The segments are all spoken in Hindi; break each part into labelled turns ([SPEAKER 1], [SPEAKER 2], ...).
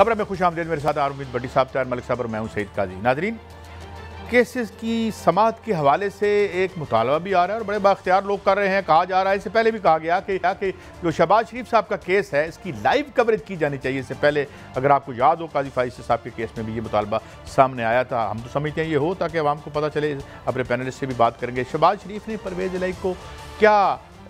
[SPEAKER 1] खबर में खुश आमदेद मेरे साथ आरमीद बड्डी साहब चार मलिक साहब और मैं हूँ सईद काजी। नाजरीन केसेस की समात के हवाले से एक मुतालबा भी आ रहा है और बड़े बाख्तियार लोग कर रहे हैं कहा जा रहा है। इससे पहले भी कहा गया कि, कि जो शहबाज शरीफ साहब का केस है इसकी लाइव कवरेज की जानी चाहिए। इससे पहले अगर आपको याद हो काजी फाइज साहब के केस में भी ये मुतालबा सामने आया था। हम तो समझते हैं ये हो ताकि आवाम को पता चले। अपने पैनलिस्ट से भी बात करेंगे। शहबाज शरीफ ने परवेज लाई को क्या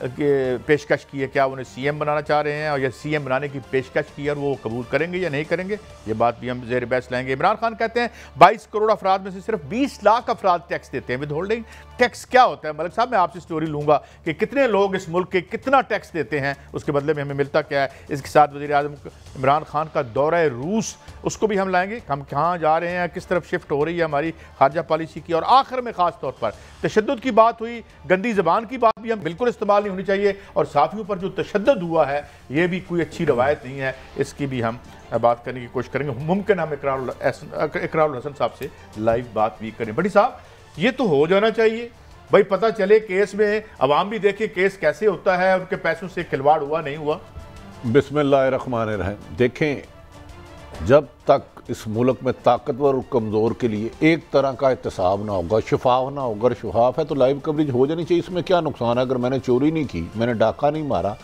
[SPEAKER 1] पेशकश की है, क्या उन्हें सीएम बनाना चाह रहे हैं? और या सीएम बनाने की पेशकश की है और वो कबूल करेंगे या नहीं करेंगे? ये बात भी हम जेर बहस लाएँगे। इमरान खान कहते हैं 22 करोड़ अफराद में से सिर्फ़ 20 लाख अफराद टैक्स देते हैं विद होल्डिंग। टैक्स क्या होता है? मलिक साहब, मैं आपसे स्टोरी लूँगा कि कितने लोग इस मुल्क के कितना टैक्स देते हैं। उसके बदले में हमें मिलता क्या है? इसके साथ वजी अजम इमरान खान का दौरा रूस। उसको भी हम लाएँगे। हम कहाँ जा रहे हैं? किस तरफ़ शिफ्ट हो रही है हमारी खारजा पॉलिसी की? और आखिर में ख़ास तौर पर तशद की बात हुई, गंदी जबान की बात भी हम बिल्कुल इस्तेमाल नहीं होनी चाहिए। और साथियों पर जो तशद हुआ है, ये भी कोई अच्छी रवायत नहीं है। इसकी भी हम बात करने की कोशिश करेंगे। मुमकिन हम इकरार हसन साहब से लाइव बात भी करें। बड़ी साहब, ये तो हो जाना चाहिए। भाई पता चले केस में, अवाम भी देखे केस कैसे होता है, उनके पैसों से खिलवाड़ हुआ, नहीं हुआ?
[SPEAKER 2] बिस्मिल्लाह देखें, जब तक इस मुल्क में ताकतवर और कमज़ोर के लिए एक तरह का एहतसाब ना होगा, शफाफ ना होगा। अगर शफाफ है तो लाइव कवरेज हो जानी चाहिए। इसमें क्या नुकसान है? अगर मैंने चोरी नहीं की, मैंने डाका नहीं मारा,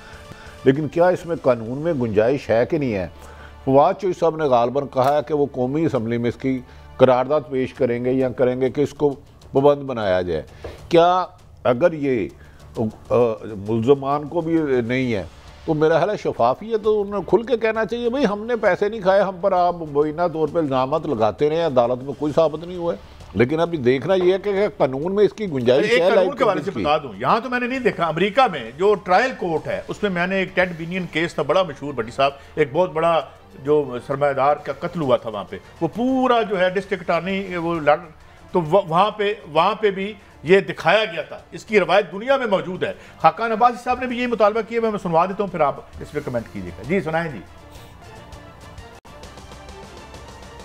[SPEAKER 2] लेकिन क्या इसमें कानून में गुंजाइश है कि नहीं है? फवाद चौई साहब ने गालबन कहा है कि वो कौमी असम्बली में इसकी करारदाद पेश करेंगे या करेंगे कि इसको पाबंद बनाया जाए। क्या अगर ये मुलजमान को भी नहीं है तो मेरा ख्याल है शफाफियत तो उन्हें खुल के कहना चाहिए भाई हमने पैसे नहीं खाए हम पर आप मुबैना तौर पर इल्ज़ाम लगाते रहे अदालत में कोई साबित नहीं हुआ लेकिन अभी देखना यह है कि कानून में इसकी गुंजाइश
[SPEAKER 1] है कानून के बारे से बता दूँ यहाँ तो मैंने नहीं देखा अमेरिका में जो ट्रायल कोर्ट है उसमें मैंने एक टेड बिनियन केस था बड़ा मशहूर भट्टी साहब एक बहुत बड़ा जो सरमादार का कत्ल हुआ था वहाँ पे वो पूरा जो है डिस्ट्रिक्ट अटारनी वो लड़ तो वहाँ पे वहाँ पे भी ये दिखाया गया था। इसकी रवायत दुनिया में मौजूद है। खाकान अब्बासी साहब ने भी यही मुतालबा किया मैं सुनवा देता हूँ फिर आप इस पर कमेंट कीजिएगा। जी सुनाएँ जी।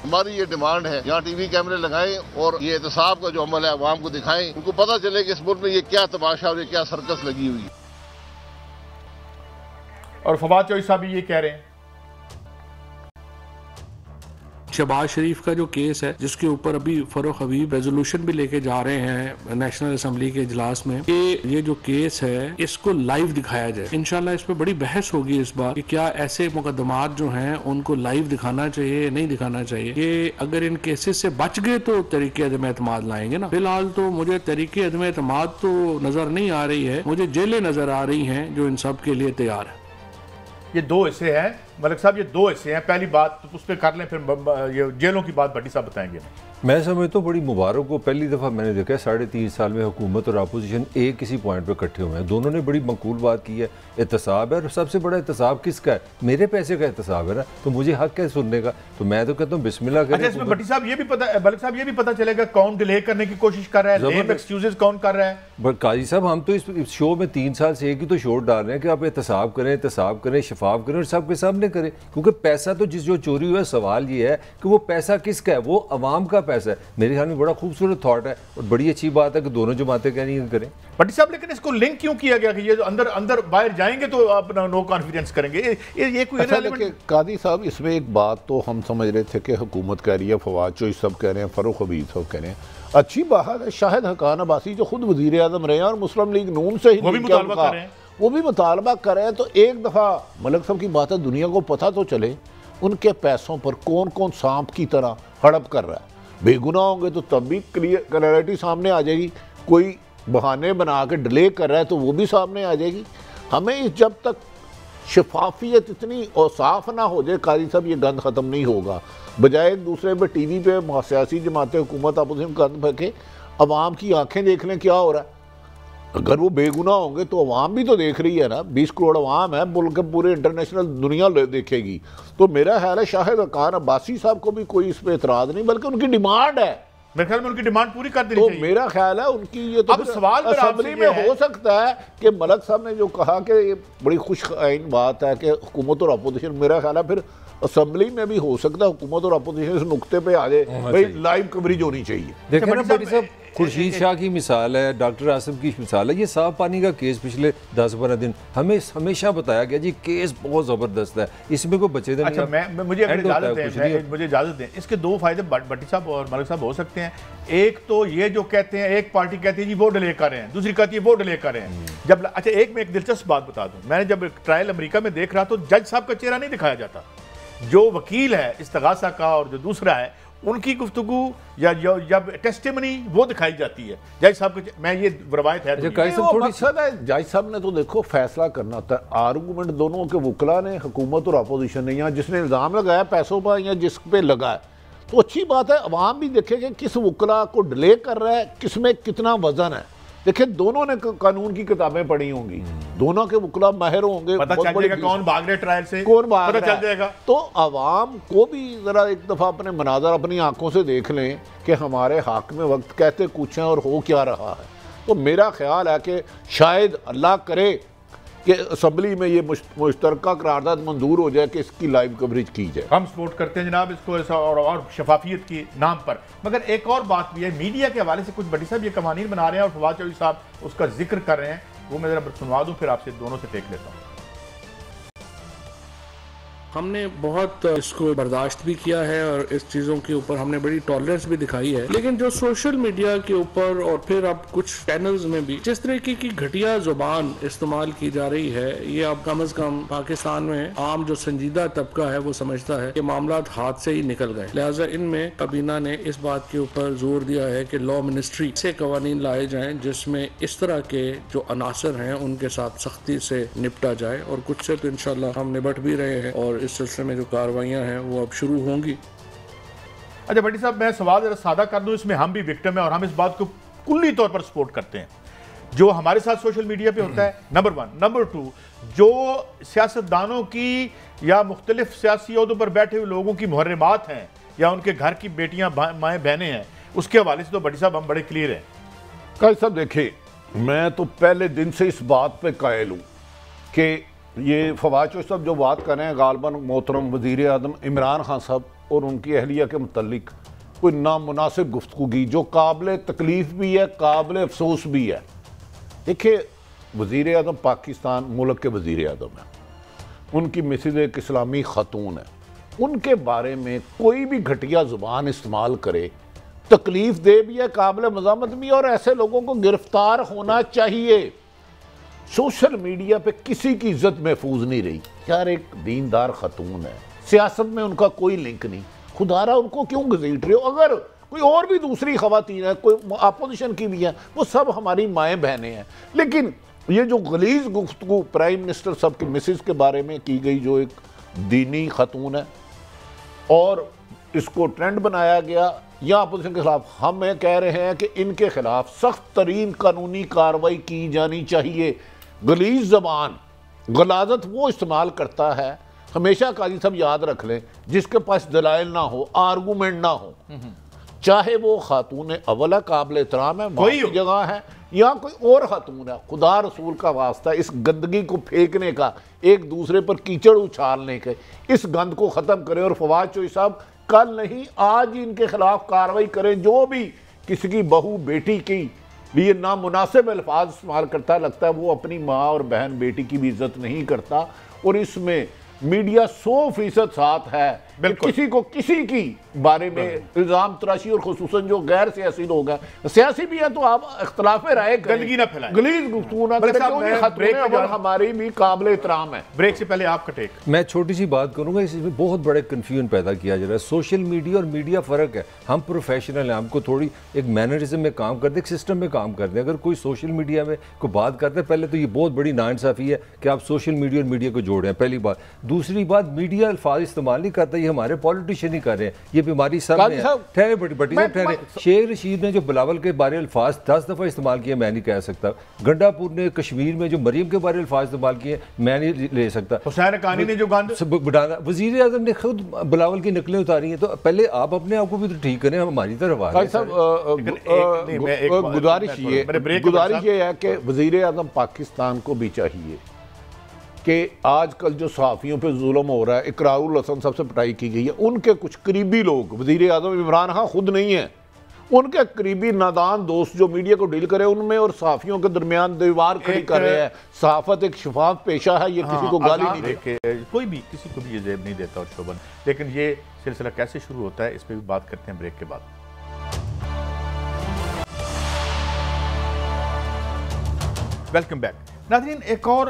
[SPEAKER 3] हमारी ये डिमांड है यहाँ टीवी कैमरे लगाएँ और ये एहतसाब का जो अमल है आवाम को दिखाएँ उनको पता चले कि इस मुल्क में ये क्या तमाशा और ये क्या सर्कस लगी हुई है।
[SPEAKER 1] और फवाद चौधरी साहब भी ये कह रहे हैं
[SPEAKER 4] शबाज शरीफ का जो केस है, जिसके ऊपर अभी फरोख हबीब रेजोल्यूशन भी लेके जा रहे हैं नेशनल असम्बली के इजलास में, कि ये जो केस है, इसको लाइव दिखाया जाए। इनशाला इस पर बड़ी बहस होगी इस बार कि क्या ऐसे मुकदमात जो हैं, उनको लाइव दिखाना चाहिए नहीं दिखाना चाहिए। कि अगर इन केसेस से बच गए तो तरीके अदम एतमाद लाएँगे ना। फ़िलहाल तो मुझे तरीके अदम एतमाद तो नज़र नहीं आ रही है, मुझे जेलें नज़र आ रही हैं, जो इन सब के लिए तैयार है।
[SPEAKER 1] ये दो हिस्से हैं मलिक साहब ये दो हिस्से हैं। पहली बात तो उस पर कर लें फिर ये जेलों की बात भट्टी साहब बताएँगे।
[SPEAKER 5] मैं समझता हूँ बड़ी मुबारक को पहली दफ़ा मैंने देखा है साढ़े तीन साल में हुकूमत और अपोजिशन एक किसी पॉइंट पर इकट्ठे हुए हैं। दोनों ने बड़ी मकूल बात की है एहतसाब है। और सबसे बड़ा एहतसाब किसका है? मेरे पैसे का एहतसाब है ना? तो मुझे हक है सुनने का। तो मैं तो कहता हूँ बिस्मिल्लाह
[SPEAKER 1] अच्छा इसमें भट्टी साहब ये भी पता मलिक साहब ये भी पता चलेगा कौन डिले करने की कोशिश कर रहा है एक्सक्यूजेज कौन कर रहा है।
[SPEAKER 5] काजी साहब हम तो इस शो में तीन साल से एक ही तो शोर डाल रहे हैं कि आप एहतसाब करें एहतसाब करें शफाफ करें और सबके सामने करें? क्योंकि पैसा तो जिस जो चोरी हुआ सवाल ये है कि वो पैसा किसका है? वो अवाम का पैसा है। मेरे ख्याल में बड़ा खूबसूरत थाट है और बड़ी अच्छी बात है कि दोनों जमातें कह रही करें।
[SPEAKER 1] भट्टी साहब लेकिन इसको लिंक क्यों किया गया कि ये जो अंदर अंदर बाहर जाएँगे तो अपना नो कॉन्फिडेंस करेंगे? ये, ये कोई
[SPEAKER 2] अच्छा कादी साहब इसमें एक बात तो हम समझ रहे थे कि हुकूमत कह रही है फवाद चो सब कह रहे हैं फ़रूख हबीब सब कह रहे हैं। अच्छी बात है शाहिद हकान अबासी जो खुद वज़ीर आज़म रहे हैं और मुस्लिम लीग नून से ही। वो भी मुतालबा कर तो एक दफ़ा मलक साहब की बात है दुनिया को पता तो चले, उनके पैसों पर कौन कौन सांप की तरह हड़प कर रहा है। बेगुनाह होंगे तो तब भी क्लियरिटी सामने आ जाएगी। कोई बहाने बना के डिले कर रहा है तो वो भी सामने आ जाएगी। हमें इस जब तक शफाफियत इतनी और साफ़ ना हो जाए कारी साहब, ये गंद ख़त्म नहीं होगा। बजाय एक दूसरे पर टी वी पर सियासी जमातें हुकूमत अपोजिशन गंद फेंके अवाम की आँखें देख लें क्या हो रहा है। अगर वो बेगुना होंगे तो अवाम भी तो देख रही है ना बीस करोड़ अवाम है मुल्क पूरे इंटरनेशनल दुनिया देखेगी। तो मेरा ख्याल है शाहिद अकान अब्बासी साहब को भी कोई इस पर एतराज़ नहीं बल्कि उनकी डिमांड है।
[SPEAKER 1] मेरे ख्याल में उनकी डिमांड पूरी कर
[SPEAKER 2] देनी तो चाहिए। मेरा ख्याल है उनकी ये तो सवाल असम्बली में हो। सकता है कि मलक साहब ने जो कहा कि ये बड़ी खुश आइन बात है कि हुकूमत और अपोजिशन मेरा ख्याल है फिर असम्बली में भी हो सकता है हुकूमत और अपोजिशन इस नुकते पे आ जाए। भाई लाइव कवरेज होनी चाहिए।
[SPEAKER 5] खुर्शीद शाह की मिसाल है डॉक्टर आसम की मिसाल है ये साफ़ पानी का केस पिछले दस बारह दिन हमें हमेशा बताया गया जी केस बहुत ज़बरदस्त है। इसमें कोई बचे
[SPEAKER 1] तो अच्छा मैं, मैं मुझे इजाज़त मुझे इजाज़त दें। इसके दो फ़ायदे भट्टी साहब और मलिक साहब हो सकते हैं। एक तो ये जो कहते हैं एक पार्टी कहती है जी वो डिले कर रहे हैं। दूसरी कहती है वो डिले कर रहे हैं। हम्म। जब अच्छा एक मैं एक दिलचस्प बात बता दूँ। मैंने जब ट्रायल अमरीका में देख रहा तो जज साहब का चेहरा नहीं दिखाया जाता। जो वकील है इस्तगासा का और जो दूसरा है उनकी गुफ्तु या जब टेस्टिमनी वो दिखाई जाती है। जज साहब को मैं ये रवायत है
[SPEAKER 2] अच्छा, मकसद है। जज साहब ने तो देखो फैसला करना होता है आर्गूमेंट दोनों के वकला ने हुकूमत और अपोजिशन ने या जिसने इल्ज़ाम लगाया पैसों पर या जिस पे लगा है। तो अच्छी बात है अवाम भी देखे कि किस वकला को डिले कर रहा है किसमें कितना वज़न है। देखिए दोनों ने कानून की किताबें पढ़ी होंगी। दोनों के मुकला माहिर होंगे
[SPEAKER 1] पता चल जाएगा कौन भाग रहे ट्रायल से।
[SPEAKER 2] कौन भाग पता चल जाएगा। तो आवाम को भी जरा एक दफ़ा अपने मनाजर अपनी आँखों से देख लें कि हमारे हक में वक्त कहते कुछ हैं और हो क्या रहा है। तो मेरा ख्याल है कि शायद अल्लाह करे कि असम्बली में ये मुश्तर करारदाद मंजूर हो जाए कि इसकी लाइव कवरेज की जाए।
[SPEAKER 1] हम सपोर्ट करते हैं जनाब इसको और, और शफाफियत के नाम पर। मगर एक और बात भी है मीडिया के हवाले से कुछ बड़ी साहब ये कवानी बना रहे हैं और फवाद चौधरी साहब उसका ज़िक्र कर रहे हैं। वो मैं ज़रा सुनवा दूँ फिर आपसे दोनों से टेक लेता हूँ।
[SPEAKER 4] हमने बहुत इसको बर्दाश्त भी किया है और इस चीज़ों के ऊपर हमने बड़ी टॉलरेंस भी दिखाई है। लेकिन जो सोशल मीडिया के ऊपर और फिर अब कुछ चैनल्स में भी जिस तरीके की घटिया ज़ुबान इस्तेमाल की जा रही है, ये अब कम अज कम पाकिस्तान में आम जो संजीदा तबका है, वो समझता है कि मामला हाथ से ही निकल गए। लिहाजा इनमें कबीना ने इस बात के ऊपर ज़ोर दिया है कि लॉ मिनिस्ट्री से कवानीन लाए जाए, जिसमें इस तरह के जो अनासर हैं, उनके साथ सख्ती से निपटा जाए और कुछ से तो इनशाला हम निपट भी रहे हैं और इस सिलसिले में जो कार्रवाइयाँ हैं वो अब शुरू होंगी।
[SPEAKER 1] अच्छा भट्टी साहब मैं सवाल जरा सादा कर दूँ इसमें हम भी विक्टम है और हम इस बात को कुल्ली तौर पर सपोर्ट करते हैं। जो हमारे साथ सोशल मीडिया पे होता है नंबर वन नंबर टू जो सियासतदानों की या मुख्तलिफ़ सियासी अहदों पर बैठे हुए लोगों की मुहर्रमात हैं या उनके घर की बेटियाँ माएँ बहनें हैं उसके हवाले से तो बड़ी साहब हम बड़े क्लियर हैं।
[SPEAKER 2] कल साहब देखिए मैं तो पहले दिन से इस बात पे कायल हूँ कि ये चौधरी साहब जो बात कर गालबन, मोहतरम, वज़ीर अदम इमरान खान साहब और उनकी अहलिया के मतलब कोई नामनासिब गुफ्तु की जो काबिल तकलीफ़ भी है, काबिल अफसोस भी है। देखिए वज़ी अदम पाकिस्तान मुल्क के वज़ी अदम है। उनकी मिसिज एक इस्लामी ख़तून है। उनके बारे में कोई भी घटिया ज़ुबान इस्तेमाल करे, तकलीफ़ दे भी है, काबिल मजामत भी और ऐसे लोगों को गिरफ़्तार होना चाहिए। सोशल मीडिया पे किसी की इज़्ज़त महफूज नहीं रही। यार, एक दीनदार खतून है। सियासत में उनका कोई लिंक नहीं। खुदारा उनको क्यों घसीट रहे हो? अगर कोई और भी दूसरी खातन है, कोई अपोजिशन की भी है, वो सब हमारी माएँ बहनें हैं। लेकिन ये जो गलीज गुफ्तु प्राइम मिनिस्टर सब की मिसिस के बारे में की गई जो एक दीनी खतून है, और इसको ट्रेंड बनाया गया, या अपोजिशन के खिलाफ हम कह रहे हैं कि इनके खिलाफ सख्त तरीन कानूनी कार्रवाई की जानी चाहिए। गलीज जबान गलाजत वो इस्तेमाल करता है हमेशा काजी सब याद रख लें जिसके पास दलाइल ना हो आर्गूमेंट ना हो। चाहे वो खातून अवला काबिल एहतराम है कोई जगह है या कोई और खातून है खुदा रसूल का वास्ता इस गंदगी को फेंकने का एक दूसरे पर कीचड़ उछालने के इस गंद को ख़त्म करें और फवाद चौधरी साहब कल नहीं आज ही इनके खिलाफ कार्रवाई करें जो भी किसी की बहू बेटी की ये नामुनासिब अल्फाज इस्तेमाल करता है लगता है वो अपनी माँ और बहन बेटी की भी इज़्ज़त नहीं करता, और इसमें मीडिया सौ फ़ीसद साथ है। किसी को किसी की बारे में इल्ज़ाम तराशी और खसूस जो गैर सियासी लोग हैं सियासी भी है तो आप अख्तलाफ राय
[SPEAKER 1] गंदगी ना फैलाएँ।
[SPEAKER 2] गलीज गुफ्तू ना करें हमारी भी काबिल एहतराम है।
[SPEAKER 1] ब्रेक से पहले आपका टेक
[SPEAKER 5] मैं छोटी सी बात करूँगा इसमें बहुत बड़े कन्फ्यूज़न पैदा किया जा रहा है। सोशल मीडिया और मीडिया फ़र्क है। हम प्रोफेशनल हैं हमको थोड़ी एक मैनरिज्म में काम करते एक सिस्टम में काम करते हैं अगर कोई सोशल मीडिया में कोई बात करते हैं पहले तो ये बहुत बड़ी नाइंसाफ़ी है कि आप सोशल मीडिया और मीडिया को जोड़े हैं पहली बात। दूसरी बात मीडिया अल्फाज इस्तेमाल नहीं करता ये हमारे पॉलिटिशियन ही कर रहे हैं। ये बीमारी सब ठहरे बड़ी बटी साहब ठहरे। शेख रशीद ने जो बिलावल के बारे अल्फाज दस दफ़ा इस्तेमाल किए मैं नहीं कह सकता। गंडापुर ने कश्मीर में जो मरीम के बारे अल्फाज इस्तेमाल किए मैं नहीं ले सकता।
[SPEAKER 1] हुसैन कानी ने जो
[SPEAKER 5] बढ़ाना वज़ीर अजम ने खुद बिलावल की नकलें उतारी हैं तो पहले आप अपने आप को भी तो ठीक करें हमारी तरफ़ आ
[SPEAKER 2] गुजारिश ये गुजारिश ये है कि वज़ीर अजम पाकिस्तान को भी चाहिए। कि आजकल जो सहाफ़ियों पे जुल्म हो रहा है इकरारुल हसन सबसे पटाई की गई है उनके कुछ करीबी लोग वज़ीर अजम इमरान खान खुद नहीं है उनके करीबी नादान दोस्त जो मीडिया को डील करे उनमें और सहाफियों के दरमियान दीवार खड़ी कर रहे हैं। सहाफत एक शफाफ पेशा है ये हाँ, किसी को गाली नहीं
[SPEAKER 1] देखे कोई भी किसी को भी ये जेब नहीं देता और शोभन। लेकिन ये सिलसिला कैसे शुरू होता है इस पर भी बात करते हैं ब्रेक के बाद। Welcome back. नाजरीन, एक और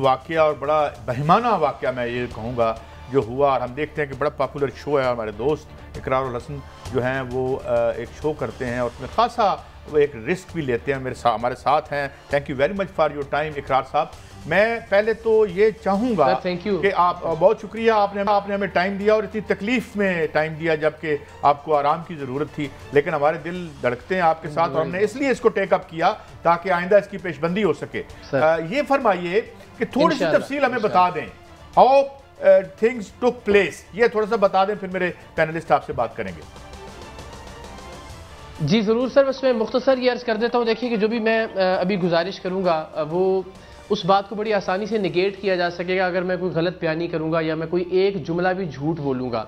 [SPEAKER 1] वाक़ और बड़ा बहिमाना वाक़ मैं ये कहूँगा जो हुआ और हम देखते हैं कि बड़ा पॉपुलर शो है हमारे दोस्त इकरार हसन जो हैं, वो एक शो करते हैं और उसमें खासा वो एक रिस्क भी लेते हैं मेरे साथ हमारे साथ हैं। Thank you very much for your time Iqrar साहब। मैं पहले तो ये चाहूँगा
[SPEAKER 6] थैंक यू
[SPEAKER 1] कि आप बहुत शुक्रिया आपने आपने हमें टाइम दिया और इतनी तकलीफ़ में टाइम दिया जबकि आपको आराम की ज़रूरत थी। लेकिन हमारे दिल धड़कते हैं आपके साथ और हमने इसलिए इसको टेकअप किया ताकि आइंदा इसकी पेशबंदी हो सके. अ, ये फरमाइए कि थोड़ी सी तफसील हमें बता दें। हाउ थिंग्स टुक प्लेस ये थोड़ा सा बता दें फिर मेरे पैनलिस्ट आपसे बात करेंगे।
[SPEAKER 6] जी ज़रूर सर। बस मैं मुख्तसर ये अर्ज़ कर देता हूँ। देखिए कि जो भी मैं अभी गुजारिश करूँगा वो उस बात को बड़ी आसानी से निगेट किया जा सकेगा अगर मैं कोई गलत बयानी करूँगा या मैं कोई एक जुमला भी झूठ बोलूँगा।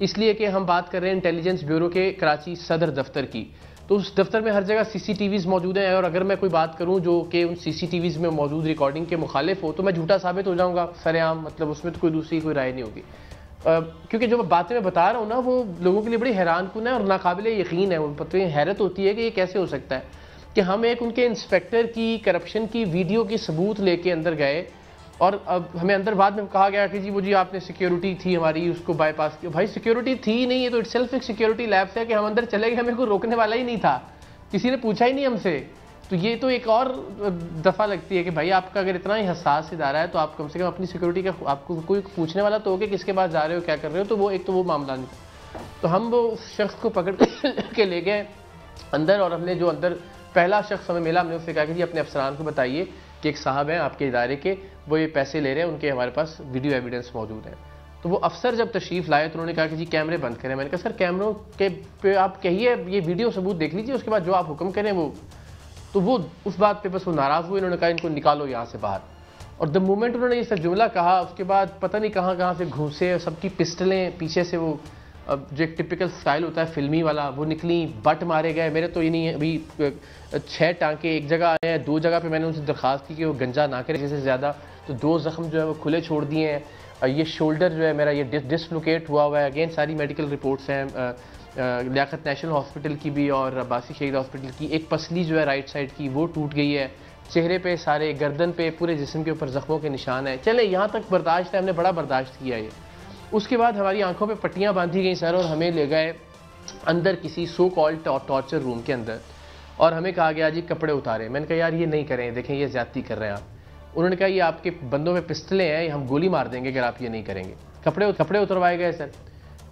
[SPEAKER 6] इसलिए कि हम बात कर रहे हैं इंटेलिजेंस ब्यूरो के कराची सदर दफ्तर की। तो उस दफ्तर में हर जगह सीसीटीवीज मौजूद हैं और अगर मैं कोई बात करूँ जो कि उन सीसीटीवीज में मौजूद रिकॉर्डिंग के मुखालिफ हो तो मैं झूठा साबित हो जाऊँगा, सरेआम मतलब उसमें तो कोई दूसरी कोई राय नहीं होगी। क्योंकि जो बातें मैं बता रहा हूँ ना, वो लोगों के लिए बड़ी हैरान कन है और नाकाबिल यकीन है, उन पर तो हैरत होती है कि ये कैसे हो सकता है। कि हम एक उनके इंस्पेक्टर की करप्शन की वीडियो की सबूत लेके अंदर गए और अब हमें अंदर बाद में कहा गया कि जी वो जी आपने सिक्योरिटी थी हमारी, उसको बाईपास किया। भाई सिक्योरिटी थी नहीं है तो इट सेल्फ एक सिक्योरिटी लैब्स है कि हम अंदर चले गए, हमें कोई रोकने वाला ही नहीं था। किसी ने पूछा ही नहीं हमसे। तो ये तो एक और दफ़ा लगती है कि भाई, आपका अगर इतना ही हसास इदारा है तो आप कम से कम अपनी सिक्योरिटी का आपको कोई पूछने वाला तो हो कि किसके पास जा रहे हो, क्या कर रहे हो तो वो एक तो वो मामला नहीं था। तो हम वो शख्स को पकड़ के ले गए अंदर और हमने जो अंदर पहला शख्स हमें मिला, हमने उससे कहा कि जी, अपने अफसरान को बताइए कि एक साहब हैं आपके इदारे के, वो ये पैसे ले रहे हैं, उनके हमारे पास वीडियो एविडेंस मौजूद है। तो वो अफसर जब तशरीफ़ लाए तो उन्होंने कहा कि जी, कैमरे बंद करें। मैंने कहा, सर, कैमरों के पे आप कहिए, ये वीडियो सबूत देख लीजिए, उसके बाद जो आप हुक्म करें वो। तो वो उस बात पे बस वो नाराज़ हुए, उन्होंने कहा, इनको निकालो यहाँ से बाहर। और द मोमेंट उन्होंने ये सब जुमला कहा, उसके बाद पता नहीं कहाँ कहाँ से घुसे, सबकी पिस्टलें पीछे से वो अब जो एक टिपिकल स्टाइल होता है फिल्मी वाला, वो निकली बट मारे गए। मेरे तो ये नहीं है, अभी छः टांके एक जगह आए हैं, दो जगह पे मैंने उनसे दरख्वास्त की कि वो गंजा ना करे जैसे ज़्यादा। तो दो ज़ख्म जो है वो खुले छोड़ दिए हैं। ये शोल्डर जो है, मेरा ये डिस डिसलोकेट हुआ हुआ है। अगेन सारी मेडिकल रिपोर्ट्स हैं लियात नेशनल हॉस्पिटल की भी और अब्बासी शहीद हॉस्पिटल की। एक पसली जो है राइट साइड की, वो टूट गई है। चेहरे पे सारे, गर्दन पे, पूरे जिसम के ऊपर जख्मों के निशान है। चले, यहाँ तक बर्दाश्त है, हमने बड़ा बर्दाश्त किया ये। उसके बाद हमारी आँखों पे पट्टियाँ बांधी गई सर और हमें ले गए अंदर किसी सो कॉल्ड टॉर्चर रूम के अंदर। और हमें कहा गया, जी, कपड़े उतारे। मैंने कहा, यार, ये नहीं करें, देखें, ये ज्यादती कर रहे हैं आप। उन्होंने कहा, ये आपके बंदों में पिस्तलें हैं हम गोली मार देंगे अगर आप ये नहीं करेंगे। कपड़े कपड़े उतरवाए गए सर।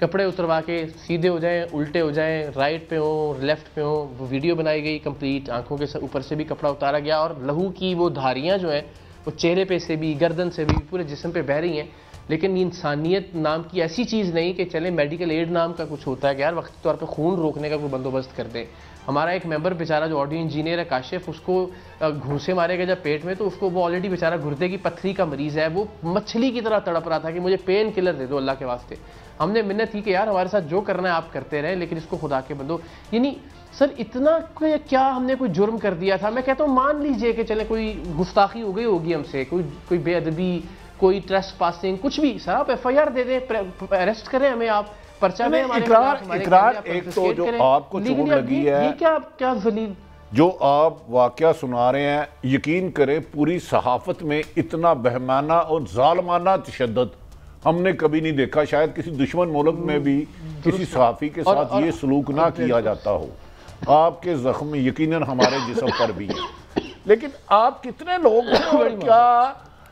[SPEAKER 6] कपड़े उतरवा के सीधे हो जाएँ, उल्टे हो जाएँ राइट पे हो लेफ़्ट पे हो, वो वीडियो बनाई गई कंप्लीट आँखों के ऊपर से भी कपड़ा उतारा गया और लहू की वो धारियाँ जो हैं, वो चेहरे पे से भी, गर्दन से भी, पूरे जिस्म पे बह रही हैं। लेकिन इंसानियत नाम की ऐसी चीज़ नहीं कि चले मेडिकल एड नाम का कुछ होता है कि यार वक्त तौर पर खून रोकने का कोई बंदोबस्त कर दे। हमारा एक मेंबर बेचारा जो ऑडियो इंजीनियर है काशिफ, उसको घूसे घूंसे मारे गए जब पेट में तो उसको वो ऑलरेडी बेचारा गुर्दे की पथरी का मरीज़ है। वो मछली की तरह तड़प रहा था कि मुझे पेन किलर दे दो अल्लाह के वास्ते। हमने मिन्नत की कि यार हमारे साथ जो करना है आप करते रहें, लेकिन इसको खुदा के बंदो। यानी, सर, इतना क्या हमने कोई जुर्म कर दिया था? मैं कहता हूँ, मान लीजिए कि चले कोई गुस्ताखी हो गई होगी हमसे, कोई कोई बेअदबी कोई ट्रेस पासिंग कुछ भी सर आप एफ़ आई आर दे दें अरेस्ट करें हमें आप पर्चा में हमारे
[SPEAKER 2] इकरार- इकरार एक तो जो आपको चोट लगी है-
[SPEAKER 6] ये क्या क्या जलील
[SPEAKER 2] जो आप वाकया सुना रहे हैं यकीन करें पूरी सहाफत में इतना बहमाना और जालमाना तशद हमने कभी नहीं देखा। शायद किसी दुश्मन मुल्क में भी किसी सहाफ़ी के साथ
[SPEAKER 6] और-
[SPEAKER 2] ये सलूक ना किया जाता हो। आपके जख्म यकीनन हमारे जिसम पर भी है। लेकिन आप कितने लोग क्या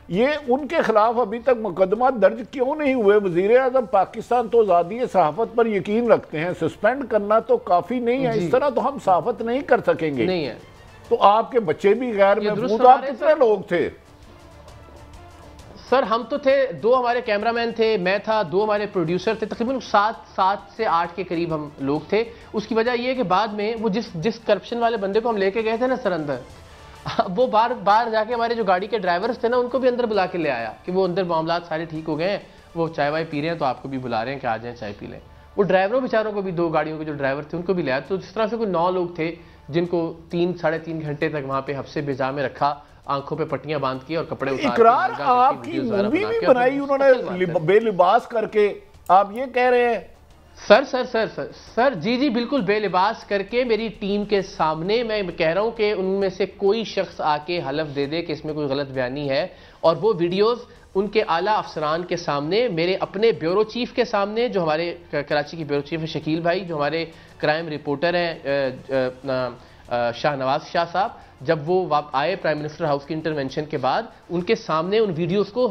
[SPEAKER 2] ये उनके खिलाफ अभी तक मुकदमा दर्ज क्यों नहीं हुए? वज़ीर अजम पाकिस्तान तो आज़ादी सहाफत पर यकीन रखते हैं। सस्पेंड करना तो काफ़ी नहीं है। इस तरह तो हम सहाफत नहीं कर सकेंगे।
[SPEAKER 6] नहीं है।
[SPEAKER 2] तो आपके बच्चे भी गैर महफूज आप कितने लोग थे?
[SPEAKER 6] सर हम तो थे दो हमारे कैमरामैन थे मैं था दो हमारे प्रोड्यूसर थे तकरीबन सात सात से आठ के करीब हम लोग थे। उसकी वजह ये है कि बाद में वो जिस जिस करप्शन वाले बंदे को हम लेके गए थे ना सर अंदर वो बाहर बाहर जाके हमारे जो गाड़ी के ड्राइवर्स थे ना उनको भी अंदर बुला के ले आया कि वो अंदर मामला सारे ठीक हो गए हैं वो चाय वाय पी रहे हैं तो आपको भी बुला रहे हैं कि आ जाएँ चाय पी लें। वो ड्राइवरों बेचारों को भी दो गाड़ियों के जो ड्राइवर थे उनको भी लिया तो जिस तरह से कोई नौ लोग थे जिनको तीन साढ़े तीन घंटे तक वहाँ पे हफ्से बेजा में रखा आँखों पे पट्टियाँ बाँध की और कपड़े उतार
[SPEAKER 2] इकरार आपकी मूवी भी बनाई उन्होंने बेलिबास करके। आप ये कह रहे हैं
[SPEAKER 6] sir sir sir sir sir, जी जी, बिल्कुल बेलिबास करके मेरी टीम के सामने मैं कह रहा हूँ कि उनमें से कोई शख्स आके हलफ दे दे कि इसमें कोई गलत बयानी है। और वो वीडियोस उनके आला अफसरान के सामने, मेरे अपने ब्यूरो चीफ के सामने, जो हमारे कराची की ब्यूरो चीफ है शकील भाई, जो हमारे क्राइम रिपोर्टर हैं शाहनवाज शाह साहब, जब वो आए प्राइम मिनिस्टर हाउस की इंटरवेंशन के बाद, उनके सामने उन वीडियोस को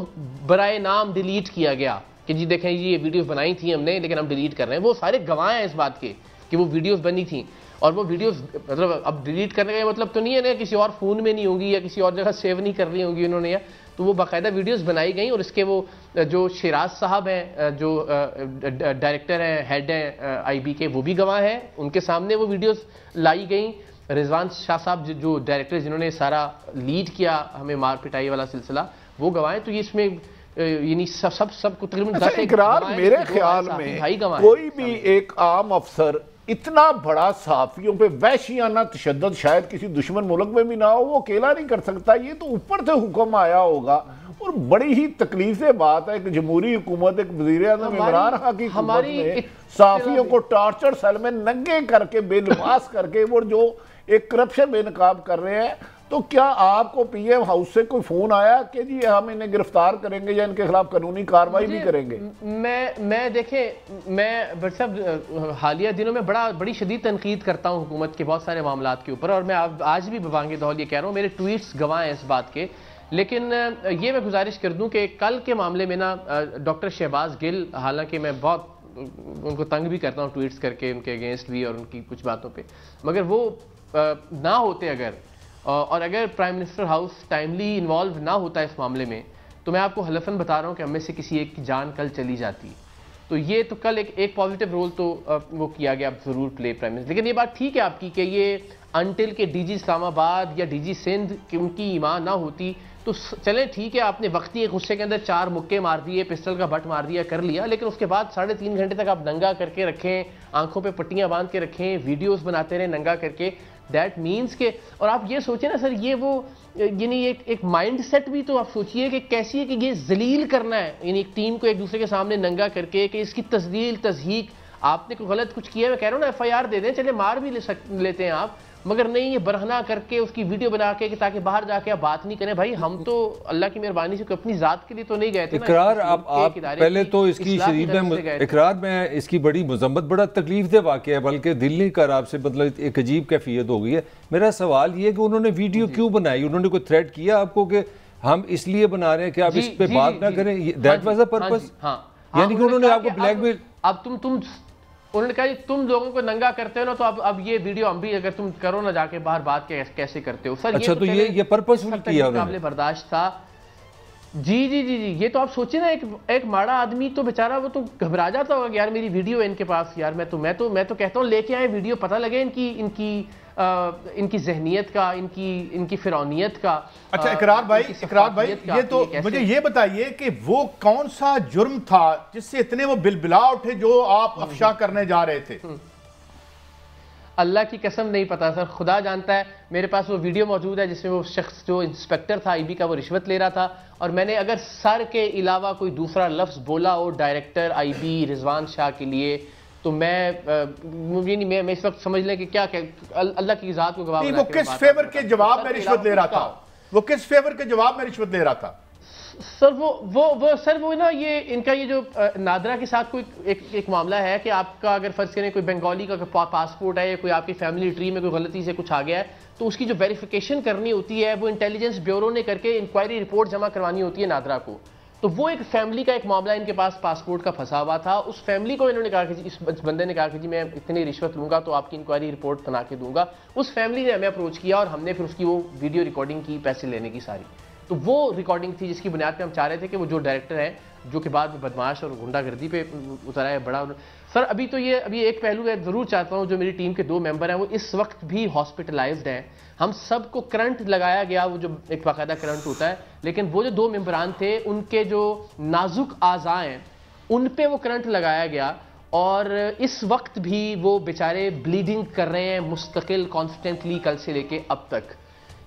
[SPEAKER 6] बराए नाम डिलीट किया गया। कि जी देखें जी ये वीडियोस बनाई थी हमने, लेकिन हम डिलीट कर रहे हैं। वो सारे गवाह हैं इस बात के, कि वो वीडियोस बनी थी। और वो वीडियोस मतलब अब डिलीट करने का मतलब तो नहीं है ना, किसी और फ़ोन में नहीं होगी या किसी और जगह सेव नहीं कर रही होंगी उन्होंने, या तो वो बाकायदा वीडियोस बनाई गई और इसके वो, जो शिराज साहब हैं, जो डायरेक्टर हैं, हेड हैं आईबी के वो भी गवाह हैं। उनके सामने वो वीडियोस लाई गई। रिजवान शाह साहब जो डायरेक्टर जिन्होंने सारा लीड किया हमें मार पिटाई वाला सिलसिला, वो गवाह तो ये इसमें यानी सब सब तकरीबन
[SPEAKER 2] अच्छा, इकरार मेरे ख्याल में कोई भी एक आम अफसर इतना बड़ा सहाफियों पे वैशियाना तशद शायद किसी दुश्मन मुल्क में भी ना हो वो अकेला नहीं कर सकता। ये तो ऊपर से हुक्म आया होगा। और बड़ी ही तकलीफ़ से बात है कि जमहूरी हुकूमत एक वज़ीर अजम इमरान खान की हमारी सहाफियों को टॉर्चर सेल में नंगे करके बेनवास करके वो जो एक करप्शन बेनकाब कर रहे हैं तो क्या आपको पीएम हाउस से कोई फ़ोन आया कि जी हम इन्हें गिरफ़्तार करेंगे या इनके खिलाफ कानूनी कार्रवाई भी करेंगे?
[SPEAKER 6] मैं मैं देखें मैं बट साहब हालिया दिनों में बड़ा बड़ी शदीद तनकीद करता हूँ हुकूमत के बहुत सारे मामला के ऊपर और मैं आज भी बवांगे दौल ये कह रहा हूँ मेरे ट्वीट्स गवाह हैं इस बात के। लेकिन ये मैं गुजारिश कर दूँ कि कल के मामले में ना डॉक्टर शहबाज गिल हालाँकि मैं बहुत उनको तंग भी करता हूँ ट्वीट्स करके उनके अगेंस्ट भी और उनकी कुछ बातों पे मगर वो ना होते अगर और अगर prime minister house timely involve ना होता इस मामले में तो मैं आपको हलफन बता रहा हूँ कि हमें से किसी एक की जान कल चली जाती। तो ये तो कल एक एक पॉजिटिव रोल तो वो किया गया, आप ज़रूर प्ले प्राइम मिनिस्टर लेकिन ये बात ठीक है आपकी कि ये अनटिल के डीजी इस्लामाबाद या डीजी सिंध की उनकी ईमान ना होती तो चले, ठीक है, आपने वक्ती एक गुस्से के अंदर चार मुक्के मार दिए पिस्टल का बट मार दिया, कर लिया, लेकिन उसके बाद साढ़े तीन घंटे तक आप नंगा करके रखें, आँखों पे पट्टियाँ बाँध के रखें वीडियोस बनाते रहे, नंगा करके। दैट मीन्स के, और आप ये सोचें ना सर, ये वो, यानी एक एक माइंड सेट भी तो आप सोचिए कि कैसी है कि ये जलील करना है। यानी एक टीम को एक दूसरे के सामने नंगा करके कि इसकी तस्दील, तस्हीक, आपने कोई गलत कुछ किया मैं कह रहा हूँ ना एफ़ आई आर दे दें चले मार भी ले सक, लेते हैं आप। मगर नहीं ये बरहना करके उसकी वीडियो बना के ताकि बाहर जाके आप बात नहीं करें। भाई हम तो अल्लाह की मेहरबानी से अपनी जात के लिए तो नहीं गए थे
[SPEAKER 5] इकरार आप, आप पहले तो इसकी शरीफ में इकरार में इसकी बड़ी मजम्मत बड़ा तकलीफ़ दे वाक़ है बल्कि दिल नहीं कर आपसे मतलब एक अजीब कैफियत हो गई है। मेरा सवाल ये कि उन्होंने वीडियो क्यों बनाई? उन्होंने कोई थ्रेट किया आपको कि हम इसलिए बना रहे हैं कि आप इस पे बात ना करें? दैट वाज द पर्पस यानी कि उन्होंने आपको ब्लैकमेल
[SPEAKER 6] अब तुम तुम उन्होंने कहा तुम लोगों को नंगा करते हो ना तो अब अब ये वीडियो हम भी अगर तुम करो ना जाके बाहर बात कैसे करते हो?
[SPEAKER 5] सर अच्छा ये तो, तो ये ये पर्पसफुल किया
[SPEAKER 6] काबिल बर्दाश्त था। जी जी जी जी ये तो आप सोचिए ना एक एक माड़ा आदमी तो बेचारा वो तो घबरा जाता होगा यार मेरी वीडियो है इनके पास यार मैं तो मैं तो मैं तो कहता हूँ लेके आए वीडियो पता लगे इनकी इनकी इनकी जहनीत का इनकी इनकी फिरौनीत का
[SPEAKER 1] अच्छा इकरार भाई इकरार भाई ये तो मुझे ये बताइए कि वो कौन सा जुर्म था जिससे इतने वो बिलबिला उठे जो आप हम्म, अफशा हम्म। करने जा रहे थे हम्म।
[SPEAKER 6] अल्लाह की कसम नहीं पता सर खुदा जानता है मेरे पास वो वीडियो मौजूद है जिसमें वो शख्स जो इंस्पेक्टर था आईबी का वो रिश्वत ले रहा था और मैंने अगर सर के अलावा कोई दूसरा लफ्ज़ बोला हो डायरेक्टर आईबी रिजवान शाह के लिए तो मैं नहीं मैं, मैं इस वक्त समझ लें कि क्या अल्लाह की जात को
[SPEAKER 1] गवाह वो किस फेवर के जवाब में रिश्वत ले रहा था। वो किस फेवर के जवाब में रिश्वत ले रहा था?
[SPEAKER 6] सर वो वो वो सर वो ना ये इनका ये जो नादरा के साथ कोई एक एक मामला है कि आपका अगर फ़र्ज़ करें कोई बंगाली का पा, पासपोर्ट है या कोई आपकी फैमिली ट्री में कोई गलती से कुछ आ गया है तो उसकी जो वेरिफिकेशन करनी होती है वो इंटेलिजेंस ब्यूरो ने करके इंक्वायरी रिपोर्ट जमा करवानी होती है नादरा को। तो वो एक फैमिली का एक मामला इनके पास पासपोर्ट का फंसा हुआ था। उस फैमिली को इन्होंने कहा कि जी, इस बंदे ने कहा कि जी, मैं इतनी रिश्वत लूँगा तो आपकी इंक्वायरी रिपोर्ट बना के दूँगा। उस फैमिली ने हमें अप्रोच किया और हमने फिर उसकी वो वीडियो रिकॉर्डिंग की पैसे लेने की सारी। तो वो रिकॉर्डिंग थी जिसकी बुनियाद पर हम चाह रहे थे कि वो जो डायरेक्टर है, जो कि बाद में बदमाश और गुंडागर्दी पे उतरा है बड़ा सर, अभी तो ये, अभी एक पहलू मैं ज़रूर चाहता हूँ, जो मेरी टीम के दो मेंबर हैं, वो इस वक्त भी हॉस्पिटलाइज्ड हैं। हम सबको करंट लगाया गया, वो जो एक बाकायदा करंट होता है, लेकिन वो जो दो मेम्बरान थे, उनके जो नाजुक आज़ा हैं, उन पे वो करंट लगाया गया, और इस वक्त भी वो बेचारे ब्लीडिंग कर रहे हैं, मुस्तकिल कॉन्स्टेंटली कल से लेके अब तक।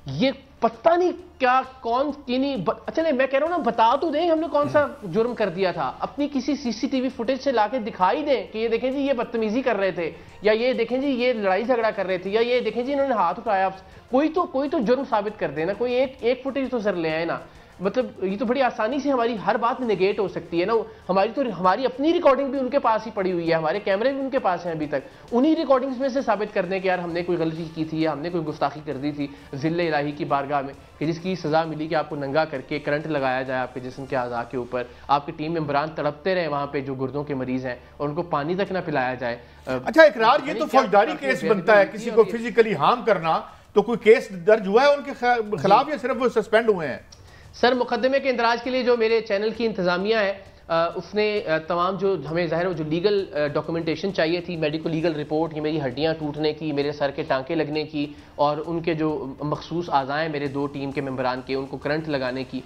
[SPEAKER 6] ये पता नहीं क्या, कौन किनी अच्छा नहीं, मैं कह रहा हूँ ना, बता तो दें हमने कौन सा जुर्म कर दिया था। अपनी किसी सीसीटीवी फुटेज से लाके दिखाई दें कि ये देखें जी, ये बदतमीजी कर रहे थे, या ये देखें जी, ये लड़ाई झगड़ा कर रहे थे, या ये देखें जी, इन्होंने हाथ उठाया। कोई तो कोई तो जुर्म साबित कर देना, कोई एक एक फुटेज तो सर ले आए ना। मतलब ये तो बड़ी आसानी से हमारी हर बात निगेट हो सकती है ना। हमारी तो हमारी अपनी रिकॉर्डिंग भी उनके पास ही पड़ी हुई है हमारे कैमरे भी उनके पास हैं अभी तक। उन्हीं रिकॉर्डिंग्स में से साबित कर दें कि यार हमने कोई गलती की थी या हमने कोई गुस्ताखी कर दी थी ज़िले इलाही की बारगाह में कि जिसकी सज़ा मिली कि आपको नंगा करके करंट लगाया जाए आपके जिसम के आज़ा के ऊपर आपकी टीम मेम्बरान तड़पते रहे वहाँ पे जो गुर्दों के मरीज़ हैं और उनको पानी तक ना पिलाया जाए।
[SPEAKER 1] अच्छा इकरार ये तो फौजदारी केस बनता है किसी को फिजिकली हार्म करना तो कोई केस दर्ज हुआ है उनके खिलाफ या सिर्फ़ वो सस्पेंड हुए हैं?
[SPEAKER 6] सर मुकदमे के इंदराज के लिए जो मेरे चैनल की इंतज़ामिया है उसने तमाम जो हमें ज़ाहिर जो लीगल डॉक्यूमेंटेशन चाहिए थी मेडिकल लीगल रिपोर्ट ये मेरी हड्डियाँ टूटने की मेरे सर के टांके लगने की और उनके जो मखसूस आज़ाएँ मेरे दो टीम के मेम्बरान के उनको करंट लगाने की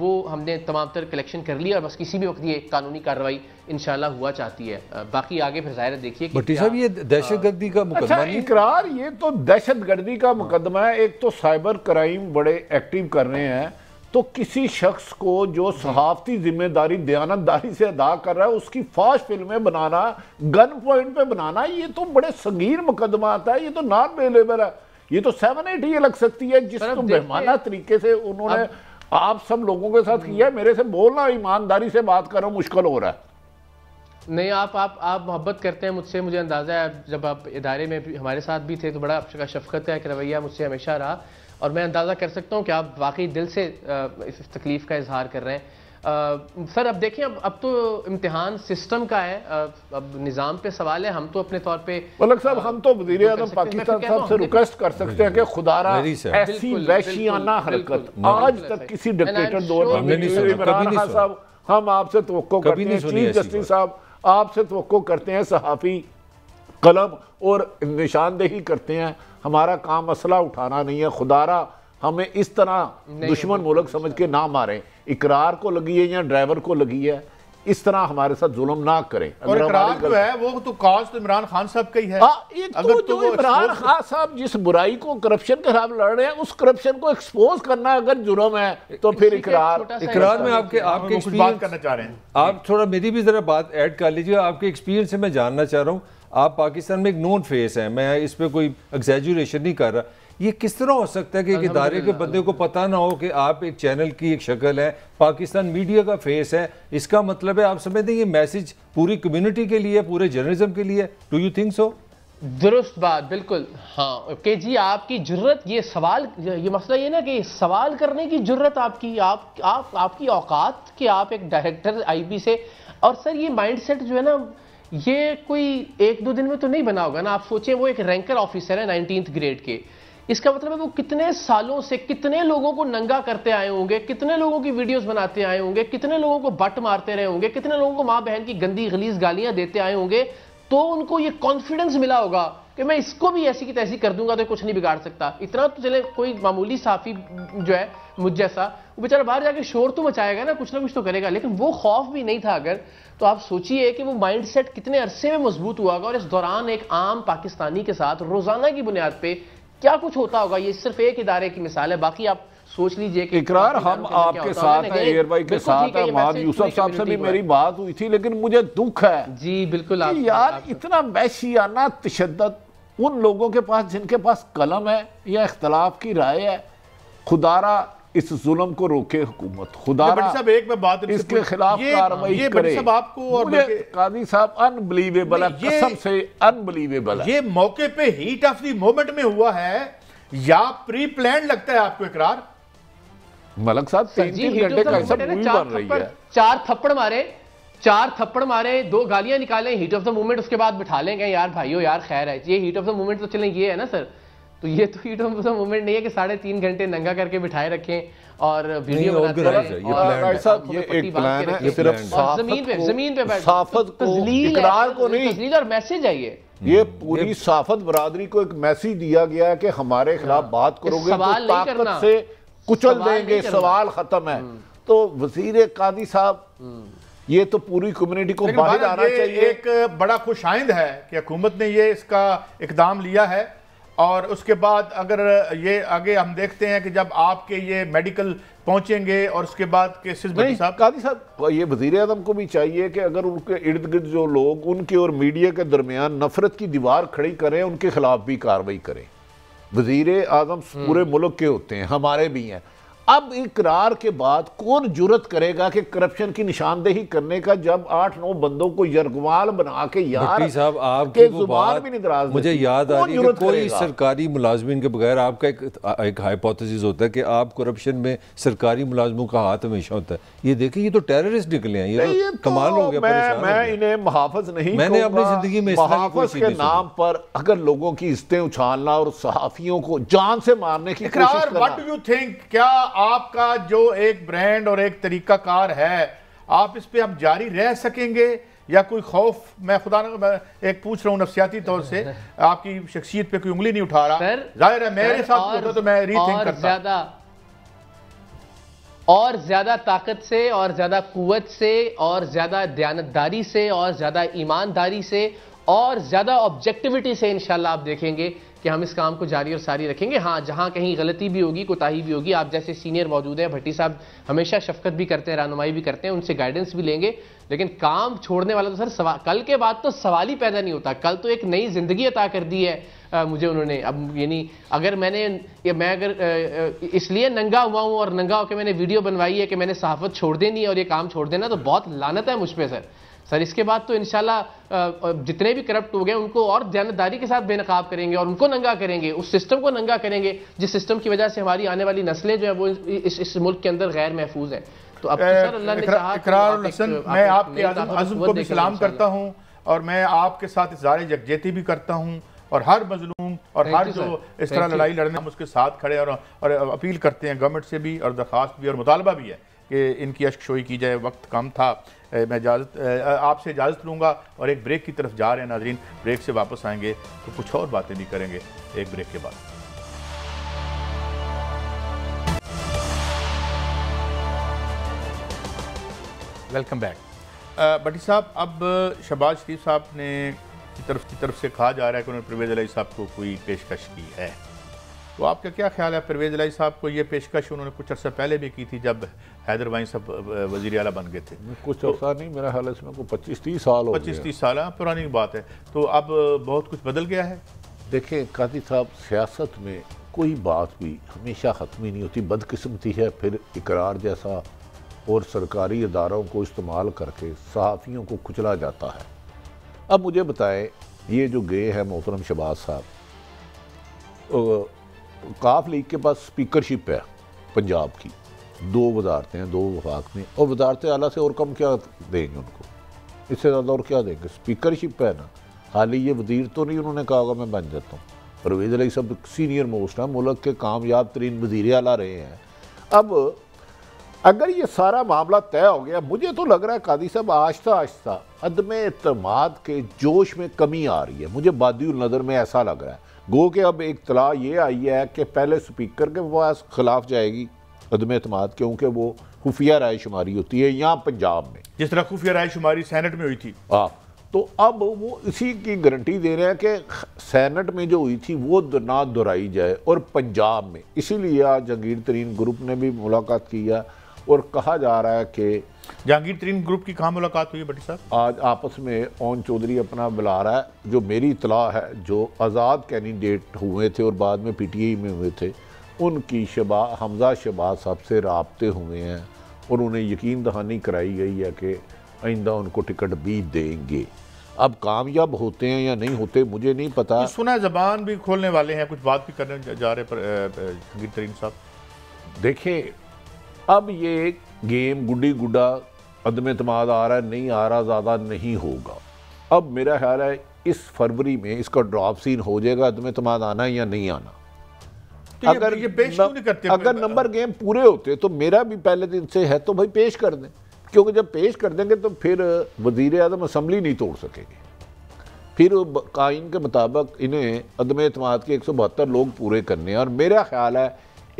[SPEAKER 6] वो हमने तमाम तर कलेक्शन कर लिया और बस किसी भी वक्त ये कानूनी कार्रवाई इनशाला हुआ चाहती है। बाकी आगे फिर ज़ाहिर देखिए
[SPEAKER 5] भट्टी साहब ये दहशत गर्दी का
[SPEAKER 2] अच्छा इकरार ये तो दहशत गर्दी का मुकदमा है एक तो साइबर क्राइम बड़े एक्टिव कर रहे हैं तो किसी शख्स को जो सहाफती ज़िम्मेदारी दयानतदारी से अदा कर रहा है उसकी फाश फ़िल्में बनाना गन पॉइंट पे बनाना ये तो बड़े संगीन मुकदमा आता है ये तो नॉन अवेलेबल है। ये तो सेवन एट ये लग सकती है जिसको बेमाना तरीके से उन्होंने आप सब लोगों के साथ किया मेरे से बोलना ईमानदारी से बात करो मुश्किल हो रहा है।
[SPEAKER 6] नहीं आप आप आप मोहब्बत करते हैं मुझसे मुझे अंदाज़ा है जब आप इदारे में भी हमारे साथ भी थे तो बड़ा आपका शफकत का एक रवैया मुझसे हमेशा रहा। और मैं अंदाज़ा कर सकता हूँ कि आप वाकई दिल से इस तकलीफ़ का इजहार कर रहे हैं। आ, सर अब देखिए अब अब तो इम्तिहान सिस्टम का है। अब निज़ाम पे सवाल है हम तो अपने तौर पे
[SPEAKER 2] मलक साहब हम तो वज़ीर आज़म पाकिस्तान साहब से रिक्वेस्ट कर सकते हैं कि खुदारा ऐसी वैशियाना हरकत आज तक किसी डिक्टेटर दौर में इमरान खान साहब हम आपसे तो करते हैं चीफ जस्टिस साहब आपसे तो करते हैं सहाफ़ी। कलम और निशानदेही करते हैं। हमारा काम असला उठाना नहीं है। खुदारा हमें इस तरह दुश्मन मुल्क समझ के ना मारें। इकरार को लगी है या ड्राइवर को लगी है इस तरह हमारे साथ जुल्म ना करें।
[SPEAKER 1] और इकरार जो है वो तो काज तो इमरान खान साहब का ही है।
[SPEAKER 2] आ, हाँ, एक तो अगर तो, तो इमरान खान साहब जिस बुराई को करप्शन के खिलाफ लड़ रहे हैं उस करप्शन को एक्सपोज करना अगर जुर्म है तो फिर इकरार
[SPEAKER 5] इकरार में आपके आपके
[SPEAKER 1] बात करना चाह रहे हैं।
[SPEAKER 5] आप थोड़ा मेरी भी जरा बात ऐड कर लीजिए। आपके एक्सपीरियंस से मैं जानना चाह रहा हूँ। आप पाकिस्तान में एक नोन फेस है मैं इस पर कोई एग्जेजुरेशन नहीं कर रहा। ये किस तरह हो सकता है कि एक इदारे के बंदे को पता ना हो कि आप एक चैनल की एक शक्ल है पाकिस्तान मीडिया का फेस है इसका मतलब है आप समझते हैं ये मैसेज पूरी कम्युनिटी के लिए पूरे जर्नलिज्म के लिए डू यू थिंक सो
[SPEAKER 6] दुरुस्त बात बिल्कुल। हाँ के जी आपकी ज़रूरत ये सवाल ये मसला ये ना कि सवाल करने की ज़रूरत आपकी आप आप आपकी औकात कि आप एक डायरेक्टर आईबी से और सर ये माइंडसेट जो है ना ये कोई एक दो दिन में तो नहीं बना होगा ना? आप सोचें वो एक रैंकर ऑफिसर है नाइनटीन ग्रेड के। इसका मतलब है वो कितने सालों से कितने लोगों को नंगा करते आए होंगे, कितने लोगों की वीडियोस बनाते आए होंगे, कितने लोगों को बट मारते रहे होंगे, कितने लोगों को माँ बहन की गंदी गलीज गालियाँ देते आए होंगे तो उनको ये कॉन्फिडेंस मिला होगा। कि मैं इसको भी ऐसी की तैसी कर दूँगा तो कुछ नहीं बिगाड़ सकता। इतना तो चले कोई मामूली साफी जो है मुझ जैसा वो बेचारा बाहर जाके शोर तो मचाएगा ना कुछ ना कुछ तो करेगा लेकिन वो खौफ भी नहीं था अगर तो आप सोचिए कि वो माइंड सेट कितने अरसे में मज़बूत हुआ होगा और इस दौरान एक आम पाकिस्तानी के साथ रोज़ाना की बुनियाद पर क्या कुछ होता होगा ये सिर्फ़ एक इदारे की मिसाल है बाकी आप सोच लीजिए कि
[SPEAKER 2] इकरार हम आपके साथ हैं एयर भाई के साथ है महाद यूसुफ साहब से भी मेरी बात हुई थी लेकिन मुझे दुख है।
[SPEAKER 6] जी बिल्कुल
[SPEAKER 2] यार इतना वैशियाना तशद उन लोगों के पास जिनके पास कलम है या इख्तलाफ की राय है खुदारा इस जुल्म को रोके हुकूमत। खुदा
[SPEAKER 1] साहब एक मैं बात
[SPEAKER 2] इसके खिलाफ कार्रवाई करे।
[SPEAKER 1] सब आपको और
[SPEAKER 2] कादी साहब अनबिलीवेबल है कसम से अनबिलीवेबल
[SPEAKER 1] ये मौके पे हीट ऑफ़ दी मोमेंट में हुआ है या प्री प्लान लगता है आपको इकरार?
[SPEAKER 2] मलक साहब तीन तीन घंटे का सब मूवी बन रही है।
[SPEAKER 6] चार थप्पड़ मारे। चार थप्पड़ मारे दो गालियाँ निकाले हीट ऑफ़ द मूवमेंट उसके बाद बिठा लेंगे। यार भाइयों यार खैर है ये हीट ऑफ़ द मूवमेंट तो चलें ये है ना सर? तो ये तो हीट ऑफ़ द मूवमेंट नहीं है कि साढ़े तीन घंटे नंगा करके बिठाए रखें और वीडियो
[SPEAKER 2] बनाते ये एक प्लान है सिर्फ़
[SPEAKER 6] ज़मीन पे ज़मीन पे
[SPEAKER 2] साफत को इकरार को नहीं।
[SPEAKER 6] मैसेज है ये।
[SPEAKER 2] ये पूरी साफत बरादरी को एक मैसेज दिया गया है कि हमारे खिलाफ हाँ। बात करोगे तो ताकत से कुचल देंगे सवाल खत्म है। हम्म। तो वज़ीर कादी साहब हम्म। ये तो पूरी कम्युनिटी को बाहर आना चाहिए।
[SPEAKER 1] एक बड़ा खुश आइंद है कि हुकूमत ने ये इसका इकदाम लिया है और उसके बाद अगर ये आगे हम देखते हैं कि जब आपके ये मेडिकल पहुँचेंगे और उसके बाद केसेस
[SPEAKER 2] साहब। कादी साहब ये वज़ीर अजम को भी चाहिए कि अगर उनके इर्द गिर्द जो लोग उनके और मीडिया के दरमियान नफरत की दीवार खड़ी करें उनके खिलाफ भी कार्रवाई करें। वज़ीर आज़म पूरे मुल्क के होते हैं हमारे भी हैं। अब इकरार के बाद कौन जुरत करेगा कि करप्शन की निशानदेही करने का जब आठ नौ बंदों को यरगवाल बना के यार
[SPEAKER 5] साहब आपके ज़ुबान भी नहीं मुझे याद आ रही है कोई सरकारी मुलाजमिन के बगैर आपका एक एक हाइपोथेसिस होता है कि आप करप्शन में सरकारी मुलाजमों का हाथ हमेशा होता है। ये देखिए ये तो टेररिस्ट निकले हैं ये, तो, तो कमाल हो गया
[SPEAKER 2] मैं, मैं इन्हें महाफज नहीं
[SPEAKER 5] मैंने अपनी ज़िंदगी में
[SPEAKER 2] महाफज के नाम पर अगर लोगों की इज्जतें उछालना और सहाफियों को जान से मारने की कोशिश
[SPEAKER 1] करना क्या आपका जो एक ब्रांड और एक तरीका कार है आप इस पर आप जारी रह सकेंगे या कोई खौफ मैं खुदा एक पूछ रहा हूँ नफसियाती तौर से आपकी शख्सियत पे कोई उंगली नहीं उठा रहा। ज़ाहिर है मेरे साथ होता तो मैं रीथिंक करता।
[SPEAKER 6] ज़्यादा और ज़्यादा ताकत से और ज़्यादा कुवत से और ज़्यादा दयानतदारी से और ज़्यादा ईमानदारी से और ज़्यादा ऑब्जेक्टिविटी से इंशाल्लाह आप देखेंगे। कि हम इस काम को जारी और सारी रखेंगे। हाँ जहाँ कहीं गलती भी होगी कोताही भी होगी आप जैसे सीनियर मौजूद हैं भट्टी साहब हमेशा शफकत भी करते हैं रहनुमाई भी करते हैं उनसे गाइडेंस भी लेंगे। लेकिन काम छोड़ने वाला तो सर सवाल कल के बाद तो सवाल ही पैदा नहीं होता। कल तो एक नई ज़िंदगी अता कर दी है आ, मुझे उन्होंने। अब यानी अगर मैंने ये मैं अगर इसलिए नंगा हुआ हूँ और नंगा होकर मैंने वीडियो बनवाई है कि मैंने सहाफत छोड़ देनी है और ये काम छोड़ देना तो बहुत लानत है मुझ पर सर। सर इसके बाद तो इनशाला जितने भी करप्ट हो गए उनको और ध्यानदारी के साथ बेनकाब करेंगे और उनको नंगा करेंगे उस सिस्टम को नंगा करेंगे जिस सिस्टम की वजह से हमारी आने वाली नस्लें जो है वो इस, इस मुल्क के अंदर गैर महफूज है। तो अब तो सर अल्लाह ने
[SPEAKER 1] कहा मैं आपके आज़म को भी सलाम करता हूँ और मैं आपके साथ इजार यकजहती भी करता हूँ और हर मजलूम और हर जो इस तरह लड़ाई लड़ने हम उसके साथ खड़े और, और अपील करते हैं गवर्नमेंट से भी और दरख्वास्त भी और मुतालबा भी है कि इनकी अशकशोई की जाए वक्त कम था। मैं इजाज़त आपसे इजाज़त लूँगा और एक ब्रेक की तरफ़ जा रहे हैं नाजरीन। ब्रेक से वापस आएँगे तो कुछ और बातें भी करेंगे एक ब्रेक के बाद। Welcome back. बटी साहब अब शहबाज शरीफ साहब ने की तरफ़ की तरफ़ से कहा जा रहा है कि उन्होंने परवेज अली साहब को कोई पेशकश की है। तो आपका क्या ख्याल है? परवेज अलाई साहब को ये पेशकश उन्होंने कुछ अर्सा पहले भी की थी जब हैदर वाई सब वजी अला बन गए थे।
[SPEAKER 2] कुछ तो, अर्सा नहीं मेरा ख्याल इसमें को पच्चीस तीस साल
[SPEAKER 1] पच्चीस तीस साल हाँ, पुरानी बात है। तो अब बहुत कुछ बदल गया है।
[SPEAKER 2] देखें कादी साहब सियासत में कोई बात भी हमेशा ख़त्म ही नहीं होती बदकिस्मती है फिर इकरार जैसा और सरकारी इदारों को इस्तेमाल करके सहाफ़ियों को कुचला जाता है। अब मुझे बताएँ ये जो गए हैं मोहतरम शबाज साहब काफ लीग के पास स्पीकरशिप है पंजाब की। दो वजारतें हैं, दो वफाक में और वजारत आला से और कम क्या देंगे उनको? इससे ज़्यादा और क्या देंगे? स्पीकरशिप है ना। हाल ये वज़ीर तो नहीं उन्होंने कहा होगा, मैं बन जाता हूँ। परवेज अली सब सीनियर मोस्ट हैं, मुल्क के कामयाब तरीन वज़ीर आला रहे हैं। अब, अगर ये सारा मामला तय हो गया, मुझे तो लग रहा है कादी साहब आहिस्ता आहिस्ता अदम अतमाद के जोश में कमी आ रही है। मुझे बादी नज़र में ऐसा लग रहा है। गो के अब एक तला ये आई है कि पहले स्पीकर के पास खिलाफ जाएगी। अदम अतमाद क्योंकि वो खुफिया राय शुमारी होती है यहाँ पंजाब में।
[SPEAKER 1] जिस तरह खुफिया राय शुमारी सैनट में हुई थी।
[SPEAKER 2] हाँ तो अब वो इसी की गारंटी दे रहे हैं कि सैनट में जो हुई थी वो ना दोहराई जाए और पंजाब में। इसीलिए आज जहांगीर तरीन ग्रुप ने भी मुलाकात की है और कहा जा रहा है कि
[SPEAKER 1] जहांगीर तरीन ग्रुप की कहाँ मुलाकात हुई है बटी साहब?
[SPEAKER 2] आज आपस में ओन चौधरी अपना बुला रहा है जो मेरी इतला है जो आज़ाद कैंडिडेट हुए थे और बाद में पीटीआई में हुए थे। उनकी शबा हमजा शबाज साहब से रबते हुए हैं और उन्हें यकीन दहानी कराई गई है कि आइंदा उनको टिकट भी देंगे। अब कामयाब होते हैं या नहीं होते मुझे नहीं पता।
[SPEAKER 1] सुना जबान भी खोलने वाले हैं कुछ बात भी करने जा रहे पर तरीन साहब।
[SPEAKER 2] देखें अब ये गेम गुडी गुडा अदम अतमाद आ रहा है नहीं आ रहा ज़्यादा नहीं होगा। अब मेरा ख्याल है इस फरवरी में इसका ड्रॉप सीन हो जाएगा अदम अतमाद आना या नहीं आना।
[SPEAKER 1] तो अगर ये पेश न, नहीं करते
[SPEAKER 2] अगर नंबर गेम पूरे होते तो मेरा भी पहले दिन से है तो भाई पेश कर दें। क्योंकि जब पेश कर देंगे तो फिर वज़ीर अजम असम्बली नहीं तोड़ सकेंगे। फिर काइन के मुताबिक इन्हें अदम अतमाद के एक सौ बहत्तर लोग पूरे करने हैं। और मेरा ख्याल है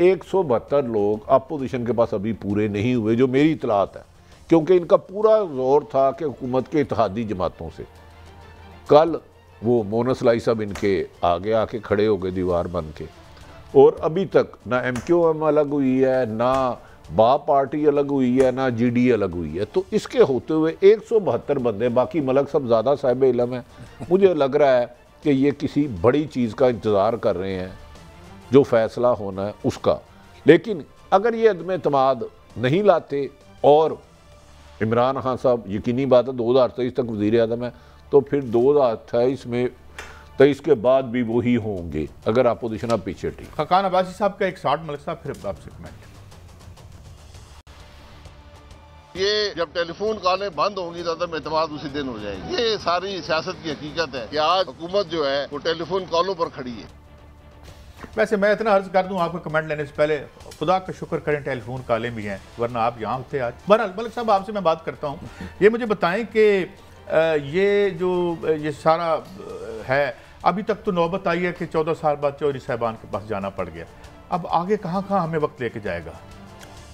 [SPEAKER 2] एक सौ बहत्तर लोग अपोजिशन के पास अभी पूरे नहीं हुए जो मेरी इतलात है। क्योंकि इनका पूरा ज़ोर था कि हुकूमत के इतिहादी जमातों से। कल वो मोनस लाई साहब इनके आगे आके खड़े हो गए दीवार बन के। और अभी तक ना एम क्यू एम अलग हुई है, ना बा पार्टी अलग हुई है, ना जी डी अलग हुई है। तो इसके होते हुए एक सौ बहत्तर बंदे, बाकी मलक सब ज़्यादा साहिब इलम है। मुझे लग रहा है कि ये किसी बड़ी चीज़ का इंतज़ार कर रहे हैं, जो फैसला होना है उसका। लेकिन अगर ये अदम अतमाद नहीं लाते और इमरान खान साहब, यकीनी बात है, दो हज़ार तेईस तक वज़ीर अजम है तो फिर दो हज़ार अट्ठाईस में तेईस इसके बाद भी वही होंगे। अगर अपोजिशन अब पीछे ठीक।
[SPEAKER 1] खकान अब्बासी साहब का एक शॉर्ट मलिक साहब फिर आपसे कमेंट
[SPEAKER 3] ये जब टेलीफोन कॉलें बंद होंगी तो अदम एतमाद उसी दिन हो जाएगी। ये सारी सियासत की हकीकत है कि आज हुकूमत जो है वो टेलीफोन कॉलों पर खड़ी है।
[SPEAKER 1] वैसे मैं इतना अर्ज़ कर दूँ आपको कमेंट लेने से पहले खुदा का शुक्र करें टेलीफोन कॉलें भी हैं वरना आप यहाँ होते आज। बहरहाल मलिक साहब आपसे मैं बात करता हूँ। ये मुझे बताएँ कि ये जो ये सारा है अभी तक तो नौबत आई है कि चौदह साल बाद चौधरी साहबान के पास जाना पड़ गया। अब आगे कहाँ कहाँ हमें वक्त लेके जाएगा?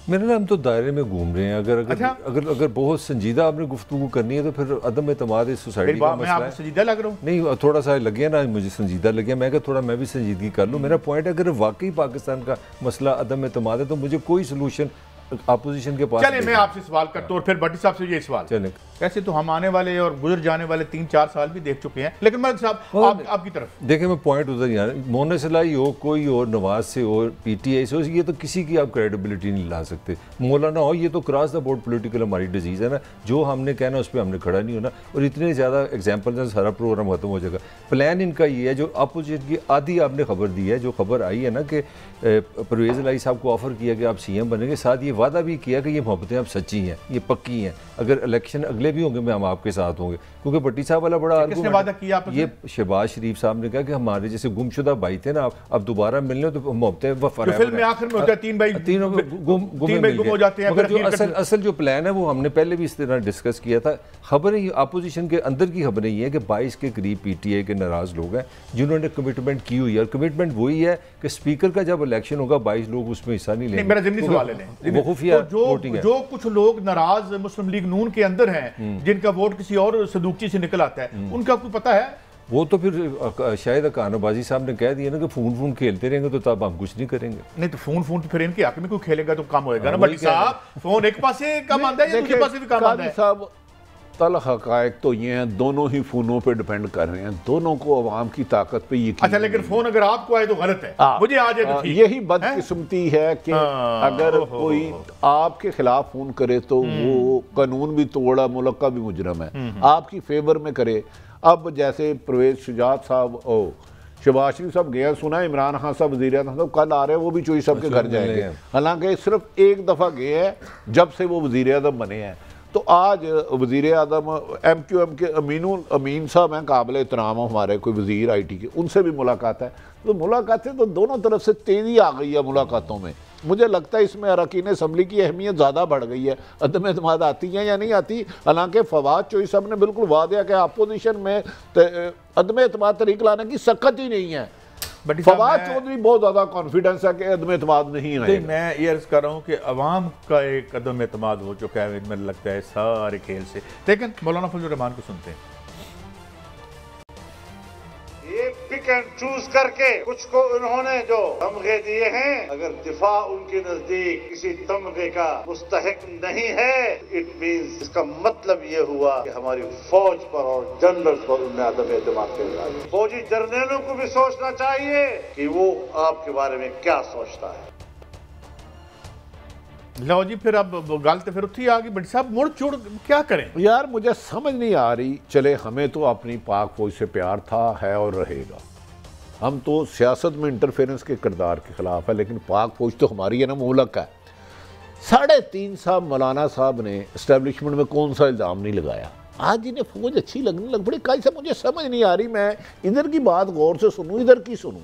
[SPEAKER 5] मेरे नाम तो दायरे में घूम रहे हैं। अगर अगर अच्छा? अगर अगर बहुत संजीदा आपने गुफ्तु करनी है तो फिर अदम एतमाद इस सोसाइटी का
[SPEAKER 1] मसला है। संजीदा लग रहा हूँ।
[SPEAKER 5] नहीं थोड़ा सा लगे ना मुझे संजीदा लगे। मैं थोड़ा मैं भी संजीदगी कर लूँ। मेरा पॉइंट अगर वाकई पाकिस्तान का मसला अदम एतमाद है तो मुझे कोई सोलूशन अपोजिशन के पास
[SPEAKER 1] चले मैं आपसे सवाल करता हूँ और फिर भट्टी साहब से ये सवाल। चले। ऐसे तो हम आने वाले और गुजर जाने वाले तीन चार साल भी देख चुके हैं। लेकिन मलिक साहब आप, आपकी तरफ़।
[SPEAKER 5] देखिए मैं पॉइंट उधर यार मोने सलाई हो। कोई और नवाज़ से हो पीटीआई से हो ये तो किसी की आप क्रेडिबिलिटी नहीं ला सकते। मौलाना हो ये तो क्रॉस द बोर्ड पोलिटिकल हमारी डिज़ीज़ है ना। जो हमने कहना उस पर हमने खड़ा नहीं होना। और इतने ज़्यादा एग्ज़ाम्पल से सारा प्रोग्राम खत्म हो जाएगा। प्लान इनका ये है जो अपोजिट की आधी आपने खबर दी है जो खबर आई है ना कि परवेज़ लाई साहब को ऑफ़र किया कि आप सी एम बनेंगे। साथ ये वादा भी किया कि ये मोहब्बतें आप सच्ची हैं ये पक्की हैं। अगर इलेक्शन अगले भी होंगे मैं हम आपके साथ होंगे। क्योंकि भट्टी साहब वाला बड़ा
[SPEAKER 1] किसने वादा किया
[SPEAKER 5] ये शहबाज शरीफ साहब ने कहा कि हमारे जैसे गुमशुदा भाई थे ना अब दोबारा मिलने तो मोहब्बतें असल असल जो प्लान है वो हमने पहले भी इस तरह डिस्कस किया था। खबरें अपोजिशन के अंदर की खबरें ये है कि बाईस के करीब पी टी आई के नाराज़ लोग हैं जिन्होंने कमिटमेंट की हुई है। और कमिटमेंट वही है कि स्पीकर का जब इलेक्शन होगा बाईस लोग उसमें हिस्सा नहीं लेंगे।
[SPEAKER 1] मेरा सवाल है जो जो कुछ लोग नाराज़ मुस्लिम लीग नून के अंदर हैं। जिनका वोट किसी और सदूकची से निकल आता है हम्म। उनका कोई पता है?
[SPEAKER 5] वो तो फिर शायद कानोबाजी साहब ने कह दिया ना कि फ़ोन फ़ोन खेलते रहेंगे तो तब हम कुछ नहीं करेंगे।
[SPEAKER 1] नहीं तो फ़ोन फ़ोन तो फिर इनके हक में कोई खेलेगा तो कम होएगा ना हाँ, बट साहब फ़ोन एक पास कम आता है दूसरे पास भी कम आता है? साहब
[SPEAKER 2] तल हकायक तो ये हैं दोनों ही फोनों पे डिपेंड कर रहे हैं। दोनों को अवाम की ताकत पे
[SPEAKER 1] यकीन अच्छा लेकिन फ़ोन अगर आपको आए तो गलत है। आ, मुझे आ जाए तो
[SPEAKER 2] यही बदकिस्मती है कि अगर कोई आपके खिलाफ फ़ोन करे तो हम्म। वो कानून भी तोड़ा मुल्क का भी मुजरम है। हम्म, हम्म। आपकी फेवर में करे। अब जैसे प्रवेश शुजात साहब ओ शबाज शरीफ साहब गया सुना इमरान खान साहब वजी साहब कल आ रहे हैं वो भी चोई साहब के घर जाएँगे। हालाँकि सिर्फ़ एक दफ़ा गए हैं जब से वो वज़ीर अजम बने हैं। तो आज वज़ीर अदम एम क्यू एम के अमीन अमीन साहब हैं, काबिल एहतराम हमारे, कोई वज़ीर आई टी के, उनसे भी मुलाकात है। तो मुलाकातें तो दोनों तरफ़ से तेज़ी आ गई है मुलाकातों में। मुझे लगता है इसमें अरकान असम्बली की अहमियत ज़्यादा बढ़ गई है। अदम अतमाद आती हैं या नहीं आती, हालाँकि फवाद चोई साहब ने बिल्कुल वादा कि अपोजिशन में अदम अतमाद तरीक लाने की सख्त ही नहीं है। फवाद चौधरी बहुत ज़्यादा कॉन्फिडेंस है कि अदम एतमाद नहीं है
[SPEAKER 1] मैं ये अर्ज़ कर रहा हूँ कि अवाम का एक अदम एतमाद हो चुका है मेरे लगता है सारे खेल से। लेकिन मौलाना फजल रहमान को सुनते हैं।
[SPEAKER 7] पिक एंड चूज़ करके कुछ को उन्होंने जो तमगे दिए हैं, अगर दिफा उनके नज़दीक किसी तमगे का मुस्तक नहीं है इट मीन इसका मतलब ये हुआ कि हमारी फौज पर और जनरल पर उनमें आदम एतमाद फौजी जर्नलों को भी सोचना चाहिए कि वो आपके बारे में क्या सोचता है।
[SPEAKER 1] लो जी, फिर अब गल तो फिर उत्थी आ गई, बट साहब मुड़ चुड़, क्या करें?
[SPEAKER 2] यार, मुझे समझ नहीं आ रही। चले, हमें तो अपनी पाक फौज से प्यार था, है और रहेगा। हम तो सियासत में इंटरफेरेंस के किरदार के ख़िलाफ़ है, लेकिन पाक फौज तो हमारी है ना मुलक है। साढ़े तीन साहब मौलाना साहब ने इस्टेब्लिशमेंट में कौन सा इल्ज़ाम नहीं लगाया? आज इन्हें फौज अच्छी लगने लग पड़ी। कई से मुझे समझ नहीं आ रही, मैं इधर की बात गौर से सुनूँ, इधर की सुनूँ।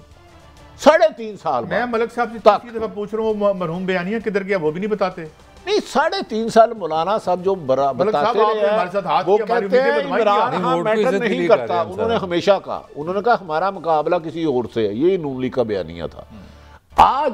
[SPEAKER 2] साढ़े तीन साल
[SPEAKER 1] मैं मलक साहब से दफ़ा पूछ रहा हूँ मरहूम बयानिया किधर गया वो भी नहीं बताते।
[SPEAKER 2] नहीं साढ़े तीन साल मौलाना साहब जो बताते रहे वो कहते हैं इमरान खान मैटर नहीं करता उन्होंने हमेशा कहा। उन्होंने कहा हमारा मुकाबला किसी और से है ये नून लीग का बयानिया था। आज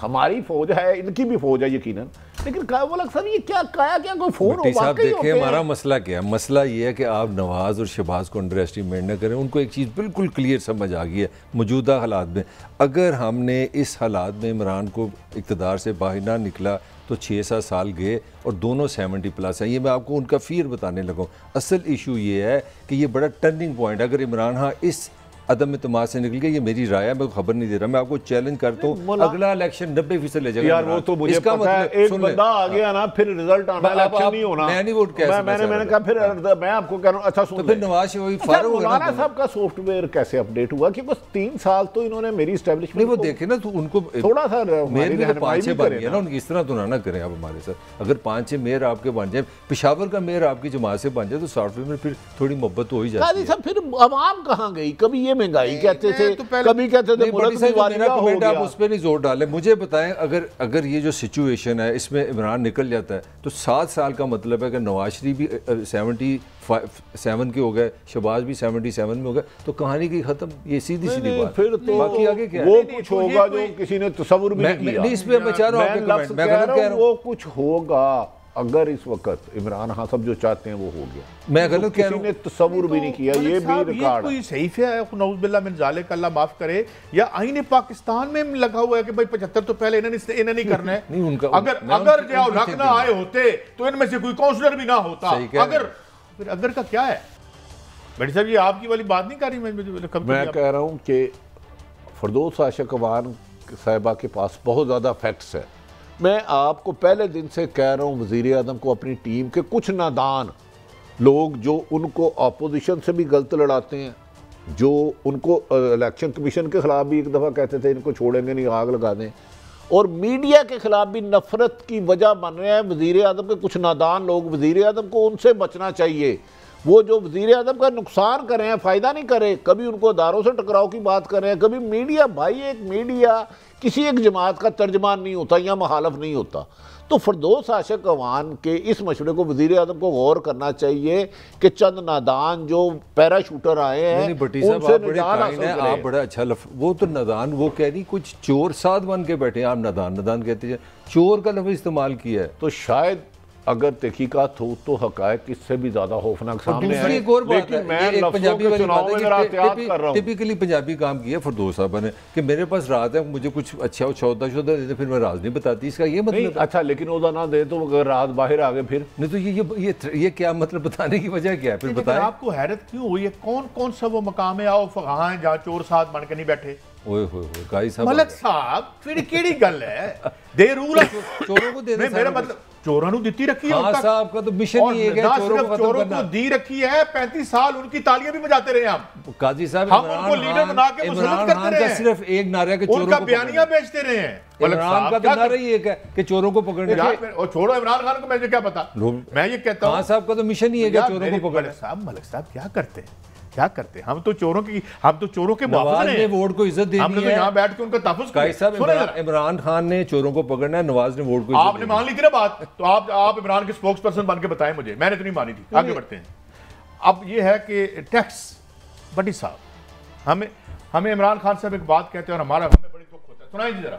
[SPEAKER 2] हमारी फौज है इनकी भी फौज है यकीनन। लेकिन सर ये क्या काया क्या कोई फ़ोन
[SPEAKER 5] साहब देखिए हमारा मसला क्या है? मसला ये है कि आप नवाज़ और शहबाज को अंडर एस्टिमेट न करें उनको एक चीज़ बिल्कुल क्लियर समझ आ गई है मौजूदा हालात में। अगर हमने इस हालात में इमरान को इकतदार से बाहर ना निकला तो छः सात साल गए और दोनों सेवेंटी प्लस हैं ये मैं आपको उनका फियर बताने लगा। असल इशू ये है कि ये बड़ा टर्निंग पॉइंट अगर इमरान हाँ इस अदम इतमाद से निकल गया ये मेरी राय है मैं खबर नहीं दे रहा मैं आपको चैलेंज करता हूँ अगला इलेक्शन नब्बे फ़ीसद ले जाएगा
[SPEAKER 2] यार वो तो मुझे इसका पता मतलब, है एक बंदा आ गया ना फिर रिज़ल्ट आना इलेक्शन नहीं होना।
[SPEAKER 5] मैं नहीं वोट कैसे
[SPEAKER 2] मैंने मैंने कहा फिर मैं आपको कह रहा हूँ अच्छा सुन
[SPEAKER 5] तो फिर नवाज़ वही अच्छा, फारूक
[SPEAKER 2] मौलाना साहब का सॉफ्टवेयर कैसे अपडेट हुआ? तीन साल तो इन्होंने मेरी स्टैब्लिशमेंट
[SPEAKER 5] वो देखे ना तो उनको
[SPEAKER 2] थोड़ा सा
[SPEAKER 5] तो पाँच छः बन गया ना। उनकी इस तरह तो ना करें आप हमारे साथ। अगर पाँच छः मेयर आपके बन जाए पिशावर का मेयर आपकी जमात से बन जाए तो सॉफ्टवेयर में फिर थोड़ी मोहब्बत हो ही जाती
[SPEAKER 2] है। फिर आवाम कहाँ गई? कभी ये महँगाई कहते थे तो कभी कहते थे
[SPEAKER 5] मुल्क आप उस पर नहीं ज़ोर डालें। मुझे बताएँ अगर अगर ये जो सिचुएशन है इसमें इमरान निकल जाता है तो सात साल का मतलब है कि नवाज़ शरीफ भी सेवेंटी सेवन के हो गए शबाज भी सेवेंटी सेवन में हो गए तो कहानी की खत्म ये सीधी सीधी बात।
[SPEAKER 2] फिर तो बाकी आगे क्या वो कुछ होगा जो किसी ने तस्वुर भी नहीं किया।
[SPEAKER 5] इस पे मैं चाह हूँ
[SPEAKER 2] मैं रहा हूँ। वो कुछ होगा। अगर इस वक्त इमरान खान सब जो चाहते हैं वो हो गया।
[SPEAKER 5] मैं गलत कह रहा हूँ
[SPEAKER 2] तस्वुर भी नहीं किया ये भी रिकॉर्ड
[SPEAKER 1] कोई सही है? नौजबिल्ला मिन जाले का अल्लाह माफ़ करे। या आईने पाकिस्तान में लगा हुआ है कि भाई पचहत्तर तो पहले इन्हें इन्हें नहीं करना है? नहीं उनका अगर अगर जयाउल हक ना आए होते तो इनमें से कोई काउंसलर भी ना होता। अगर फिर अगर का क्या है? बड़ी साहब ये आपकी वाली बात नहीं कर रही मैं
[SPEAKER 2] मैं कह रहा हूँ कि फरदोस आशक अवान साहिबा के पास बहुत ज़्यादा फैक्ट्स है। मैं आपको पहले दिन से कह रहा हूँ वज़ी अजम को अपनी टीम के कुछ नादान लोग जो उनको अपोजिशन से भी गलत लड़ाते हैं, जो उनको इलेक्शन कमीशन के ख़िलाफ़ भी एक दफ़ा कहते थे, इनको छोड़ेंगे नहीं, आग लगा दें। और मीडिया के ख़िलाफ़ भी नफ़रत की वजह बन रहे हैं वज़ी अजम के कुछ नादान लोग। वज़ी अजम को उनसे बचना चाहिए। वो जो वज़ीर अजम का नुकसान कर फ़ायदा नहीं करे कभी उनको दारों से टकराव की बात कर कभी मीडिया भाई एक मीडिया किसी एक जमात का तर्जमान नहीं होता या महालफ नहीं होता। तो फरदोस आशक अवान के इस मशवरे को वज़ीर अजम को गौर करना चाहिए कि चंद नादान जो पैराशूटर आए हैं
[SPEAKER 5] आप बड़ा अच्छा लफ वो तो नादान वो कह रही कुछ चोर साध बन के बैठे आप नादान नादान कहते हैं। चोर का लफ इस्तेमाल किया है।
[SPEAKER 2] तो शायद अगर तहकीकात हो तो हकायक इससे भी ज़्यादा खौफनाक सामने
[SPEAKER 5] है एक और बात है मैं पंजाबी वाली बात है टिपिकली पंजाबी काम किया फरदोस साहब ने कि मेरे पास रात है मुझे कुछ अच्छा सौदा शौदा देते फिर मैं राज नहीं बताती। इसका ये मतलब
[SPEAKER 2] अच्छा लेकिन ओदा ना दे तो अगर रात बाहर आ गए फिर?
[SPEAKER 5] नहीं तो ये ये ये क्या मतलब बताने की वजह क्या है? फिर बताएँ।
[SPEAKER 1] आपको हैरत क्यों हुई है? कौन कौन सा वो मकाम है? आओ फगां जहाँ चोर साथ बन के नहीं बैठे।
[SPEAKER 5] ओए होए होए गाई साहब
[SPEAKER 1] मलक साहब फिर केड़ी गल है? दे रूल
[SPEAKER 5] चोरों को दे दे
[SPEAKER 1] मेरा मतलब चोरों
[SPEAKER 5] है हाँ साहब का तो ही है को चोरों को
[SPEAKER 1] दी रखी है 35 साल उनकी तालियाँ भी बजाते रहे हम।
[SPEAKER 5] काजी साहब
[SPEAKER 1] हम उनको लीडर बना के करते रहे
[SPEAKER 5] सिर्फ़ एक नारा के चोरों
[SPEAKER 1] को बयानियाँ बेचते रहे हैं।
[SPEAKER 5] इमरान का तो नारा ही एक है कि चोरों को पकड़ने
[SPEAKER 1] और छोड़ो इमरान खान को मुझे क्या पता? मैं ये कहता
[SPEAKER 5] हूँ साहब का तो मिशन ही है कि चोरों को पकड़े
[SPEAKER 1] साहब मलिक साहब क्या करते हैं? क्या करते हम तो चोरों की हम तो चोरों के
[SPEAKER 5] नवाज़ ने वोट को इज़्ज़त दी
[SPEAKER 1] हमने तो यहाँ बैठ के उनका
[SPEAKER 5] साहब इमरान खान ने चोरों को पकड़ना है नवाज़ ने वोट को
[SPEAKER 1] आपने मान ली थी ना बात? तो आप आप इमरान के स्पोक्स पर्सन बन के बताएँ मुझे। मैंने तो नहीं मानी थी। आगे बढ़ते हैं। अब ये है कि टैक्स बड़ी साहब हमें हमें इमरान खान साहब एक बात कहते हैं और हमारा हमें बड़ी दुख होता है। सुनाई जी जरा।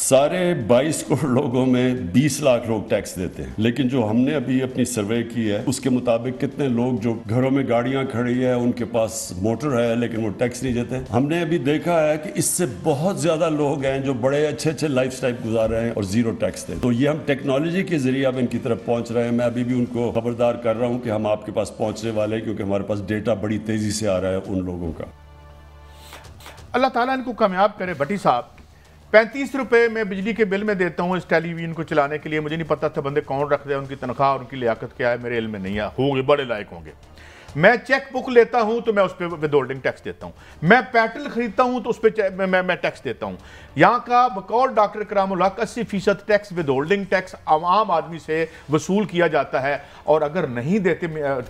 [SPEAKER 8] सारे 22 करोड़ लोगों में 20 लाख लोग टैक्स देते हैं। लेकिन जो हमने अभी अपनी सर्वे की है, उसके मुताबिक कितने लोग जो घरों में गाड़ियाँ खड़ी है, उनके पास मोटर है, लेकिन वो टैक्स नहीं देते हमने अभी देखा है कि इससे बहुत ज़्यादा लोग हैं जो बड़े अच्छे अच्छे लाइफ स्टाइल गुजार रहे हैं और ज़ीरो टैक्स दे तो ये हम टेक्नोलॉजी के ज़रिए अब इनकी तरफ़ पहुँच रहे हैं। मैं अभी भी उनको खबरदार कर रहा हूँ कि हम आपके पास पहुँचने वाले हैं, क्योंकि हमारे पास डेटा बड़ी तेज़ी से आ रहा है उन लोगों का।
[SPEAKER 1] अल्लाह ताला इनको कामयाब करे, भट्टी साहब। पैंतीस रुपए मैं बिजली के बिल में देता हूँ इस टेलीविज़न को चलाने के लिए। मुझे नहीं पता था बंदे कौन रख रहे हैं, उनकी तनख्वाह उनकी लियाकत क्या है, मेरे इल में नहीं है। होंगे, बड़े लायक होंगे। मैं चेक बुक लेता हूँ तो मैं उस पर विद होल्डिंग टैक्स देता हूँ। मैं पेट्रोल खरीदता हूँ तो उस पर मैं, मैं, मैं टैक्स देता हूँ। यहाँ का बकौल डॉक्टर करामुल हक अस्सी फ़ीसद टैक्स विद होल्डिंग टैक्स आम आदमी से वसूल किया जाता है। और अगर नहीं देते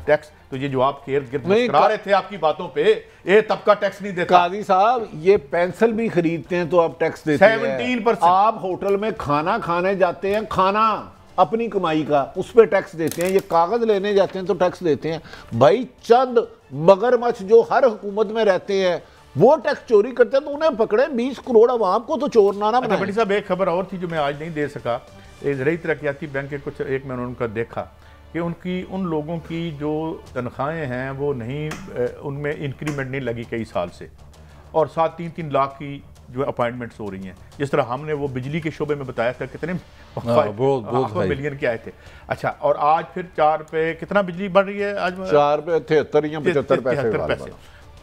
[SPEAKER 1] टैक्स तो ये जो आप गिर्द करा रहे थे आपकी बातों पे ये तबका टैक्स नहीं देता।
[SPEAKER 2] काजी साहब ये पेंसिल भी खरीदते हैं तो आप टैक्स देते हैं। आप होटल में खाना खाने जाते हैं खाना। अपनी कमाई का उस पर टैक्स देते हैं ये कागज़ लेने जाते हैं तो टैक्स देते हैं। भाई चंद मगरमच्छ जो हर हुकूमत में रहते हैं वो टैक्स चोरी करते हैं तो उन्हें पकड़े बीस करोड़ आवाम को तो चोर ना ना
[SPEAKER 1] अच्छा बड़ी साहब एक खबर और थी जो मैं आज नहीं दे सका। ज़रिए तरक्याती बैंक के कुछ एक मैंने उनका देखा कि उनकी उन लोगों की जो तनख्वाहें हैं वो नहीं उनमें इंक्रीमेंट नहीं लगी कई साल से। और साथ तीन तीन लाख की जो है अपॉइंटमेंट्स हो रही हैं। जिस तरह हमने वो बिजली के शोबे में बताया था कितने
[SPEAKER 5] बहुत- बहुत
[SPEAKER 1] मिलियन के आए थे। अच्छा और आज फिर चार पे कितना बिजली बढ़ रही है? आज
[SPEAKER 2] चार पे तिहत्तर या पचहत्तर पैसे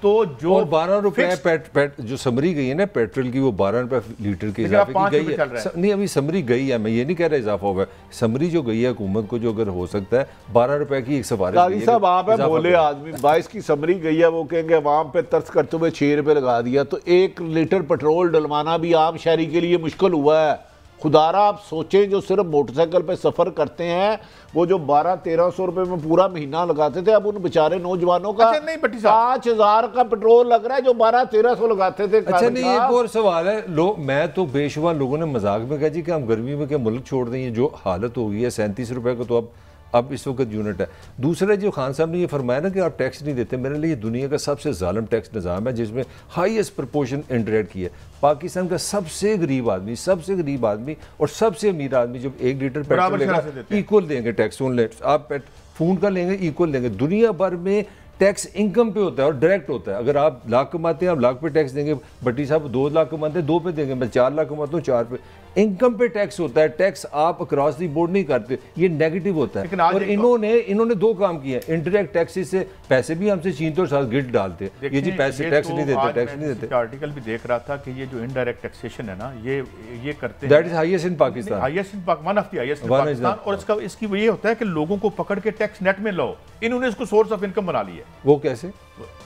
[SPEAKER 1] तो जो
[SPEAKER 5] बारह रुपए पेट पेट जो समरी गई है ना पेट्रोल की वो बारह रुपए लीटर की इजाफे की गई है।
[SPEAKER 1] है।
[SPEAKER 5] स- नहीं अभी समरी गई है मैं ये नहीं कह रहा इजाफा हुआ है समरी जो गई है हुकूमत को जो अगर हो सकता है बारह रुपए की एक सिफारिश
[SPEAKER 2] साहब आप है आदमी। बाईस की समरी गई है वो कहेंगे अवाम पे तर्स करते हुए छह रुपए लगा दिया। तो एक लीटर पेट्रोल डलवाना भी आम शहरी के लिए मुश्किल हुआ है। खुदारा आप सोचें जो सिर्फ़ मोटरसाइकिल पे सफ़र करते हैं वो जो बारह तेरह सौ रुपए में पूरा महीना लगाते थे अब उन बेचारे नौजवानों का
[SPEAKER 1] अच्छा, नहीं, पट्टी साहब।
[SPEAKER 2] पाँच हज़ार का पेट्रोल लग रहा है जो बारह तेरह सौ लगाते थे
[SPEAKER 5] अच्छा नहीं एक और सवाल है लो मैं तो बेशुमार लोगों ने मज़ाक में कहा जी कि हम गर्मी में क्या मुल्क छोड़ देंगे जो हालत हो गई है सैंतीस रुपए को तो अब अब इस वक्त यूनिट है। दूसरा जो खान साहब ने ये फरमाया ना कि आप टैक्स नहीं देते मेरे लिए दुनिया का सबसे जालम टैक्स निज़ाम है जिसमें हाईएस्ट प्रपोर्शन इंटरेक्ट की है। पाकिस्तान का सबसे गरीब आदमी सबसे गरीब आदमी और सबसे अमीर आदमी जब एक लीटर पेट्रोल लेगा इक्वल देंगे टैक्स उन ले- आप पेट- फ़ूड का लेंगे इक्वल देंगे दुनिया भर में टैक्स इनकम पे होता है और डायरेक्ट होता है। अगर आप लाख कमाते हैं आप लाख पे टैक्स देंगे बट्टी साहब दो लाख कमाते हैं दो पे देंगे मैं चार लाख कमाता हूँ चार पे। इनकम पे टैक्स होता है टैक्स आप अक्रॉस दी बोर्ड नहीं करते ये नेगेटिव होता है। और इन्होंने इन्होंने दो काम किए हैं इंटरेक्ट टैक्सेस से पैसे भी हमसे छीनते और साथ गिल्ट डालते ये जी पैसे टैक्स
[SPEAKER 1] तो
[SPEAKER 5] नहीं देते टैक्स नहीं देते।
[SPEAKER 1] आर्टिकल भी देख रहा था कि ये जो इनडायरेक्ट टैक्सेशन है ना ये ये करते
[SPEAKER 5] that is highest in Pakistan
[SPEAKER 1] highest in one of the highest in Pakistan और इसका इसकी वो ये होता है कि लोगों को पकड़ के टैक्स नेट में लो इन्होंने इसको सोर्स ऑफ़ इनकम बना ली है।
[SPEAKER 5] वो कैसे?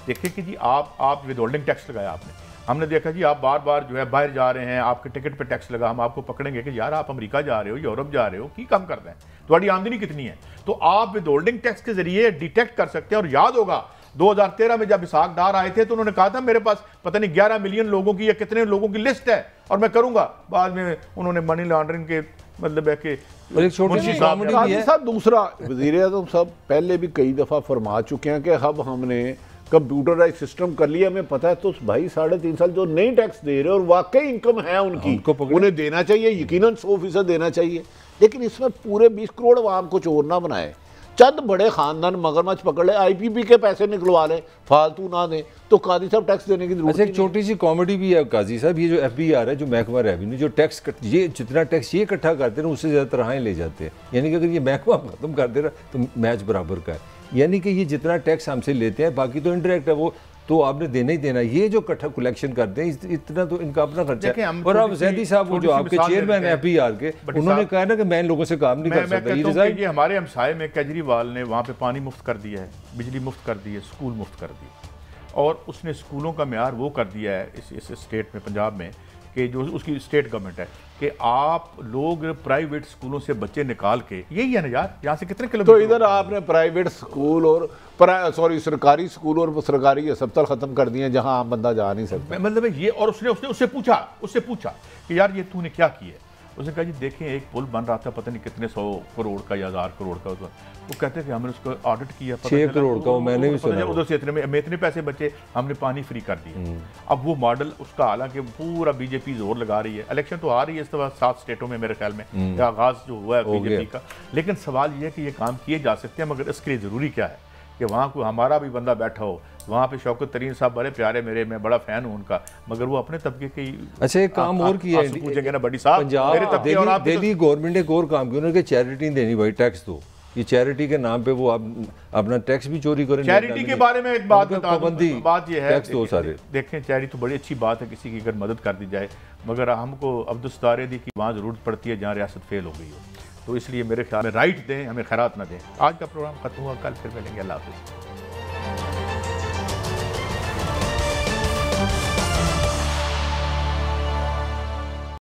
[SPEAKER 1] देखिए कि जी आप आप विद होल्डिंग टैक्स लगाया आपने। हमने देखा जी आप बार बार जो है बाहर जा रहे हैं आपके टिकट पे टैक्स लगा हम आपको पकड़ेंगे कि यार आप अमेरिका जा रहे हो यूरोप जा रहे हो की कम करते हैं? तुम्हारी आमदनी कितनी है? तो आप विद होल्डिंग टैक्स के ज़रिए डिटेक्ट कर सकते हैं और याद होगा 2013 में जब इसाक डार आए थे तो उन्होंने कहा था मेरे पास पता नहीं 11 मिलियन लोगों की या कितने लोगों की लिस्ट है और मैं करूँगा। बाद में उन्होंने मनी लॉन्ड्रिंग के मतलब है कि साहब
[SPEAKER 2] दूसरा वज़ीर अजम साहब पहले भी कई दफ़ा फरमा चुके हैं कि अब हमने कंप्यूटराइज सिस्टम कर लिया हमें पता है तो उस भाई साढ़े तीन साल जो नहीं टैक्स दे रहे और वाकई इनकम है उनकी उन्हें देना चाहिए यकीनन सौ फ़ीसद देना चाहिए। लेकिन इसमें पूरे बीस करोड़ आवाम को चोर ना बनाए। चंद बड़े खानदान मगरमच्छ पकड़ ले आईपीपी के पैसे निकलवा ले फालतू ना दें तो काजी साहब टैक्स देने की ज़रूरत
[SPEAKER 5] अच्छा एक छोटी सी कॉमेडी भी है काजी साहब ये जो एफ़ बी आर है जो महकमा रेवेन्यू जो टैक्स कट ये जितना टैक्स ये इकट्ठा करते हैं उससे ज़्यादा तनख्वाहें ले जाते हैं। यानी कि अगर ये महकमा खत्म कर दे रहा तो मैच बराबर का है। यानी कि ये जितना टैक्स हमसे लेते हैं बाकी तो इंटरेक्ट है वो तो आपने देना ही देना ये जो इकट्ठा कलेक्शन करते हैं इतना तो इनका अपना खर्चा है। और अब जैदी साहब वो जो आपके चेयरमैन है। एफ़ आर के उन्होंने कहा ना कि मैं इन लोगों से काम नहीं
[SPEAKER 1] मैं
[SPEAKER 5] कर सकता। ये रिजाइन
[SPEAKER 1] ये हमारे हमसाए में केजरीवाल ने वहाँ पे पानी मुफ़्त कर दिया है बिजली मुफ़्त कर दी है स्कूल मुफ़्त कर दिए। और उसने स्कूलों का मैार वो कर दिया है इस इस स्टेट में पंजाब में कि जो उसकी स्टेट गवर्नमेंट है कि आप लोग प्राइवेट स्कूलों से बच्चे निकाल के यही है ना यार? यहाँ से कितने किलोमीटर तो
[SPEAKER 2] इधर आपने प्राइवेट स्कूल और सॉरी सरकारी स्कूल और सरकारी अस्पताल खत्म कर दिए जहाँ आम बंदा जा नहीं सकता।
[SPEAKER 1] मतलब ये और उसने उसने उससे पूछा उससे पूछा कि यार ये तूने क्या किया उसने कहा जी देखें एक पुल बन रहा था पता नहीं कितने सौ करोड़ का या हज़ार करोड़ का उसका। वो कहते थे हमने उसको ऑडिट किया
[SPEAKER 5] करोड़ का वो मैंने भी सुना
[SPEAKER 1] उधर से इतने में इतने पैसे बचे हमने पानी फ्री कर दिया। अब वो मॉडल उसका हालाँकि पूरा बीजेपी ज़ोर लगा रही है। इलेक्शन तो आ रही है इस दफ़ा सात स्टेटों में मेरे ख्याल में। आगाज़ जो हुआ है बीजेपी का। लेकिन सवाल ये है कि ये काम किए जा सकते हैं मगर इसके लिए ज़रूरी क्या है? कि वहाँ कोई हमारा भी बंदा बैठा हो वहाँ पे शौकत तरीन साहब बड़े प्यारे मेरे मैं बड़ा फ़ैन हूँ उनका मगर वो अपने तबके के ही
[SPEAKER 5] अच्छा एक काम और किया
[SPEAKER 1] पूछेंगे ना बड़ी साहब
[SPEAKER 5] पंजाब
[SPEAKER 1] मेरे तबके और
[SPEAKER 5] दिल्ली गवर्नमेंट ने एक और काम किया उन्होंने चैरिटी देनी भाई टैक्स दो। ये चैरिटी के नाम पे वो आप अपना टैक्स भी चोरी करें
[SPEAKER 1] चैरिटी के बारे में एक बात।
[SPEAKER 5] पाबंदी
[SPEAKER 1] बात ये है
[SPEAKER 5] टैक्स दो सारे।
[SPEAKER 1] देखें चैरिटी तो बड़ी अच्छी बात है किसी की अगर मदद कर दी जाए मगर हमको अब्दुस्तारे दी की वहाँ ज़रूरत पड़ती है जहाँ रियासत फेल हो गई हो। तो इसलिए मेरे ख्याल में राइट दें हमें खैरात ना दें। आज का प्रोग्राम खत्म हुआ कल फिर मिलेंगे अल्लाह हाफिज़।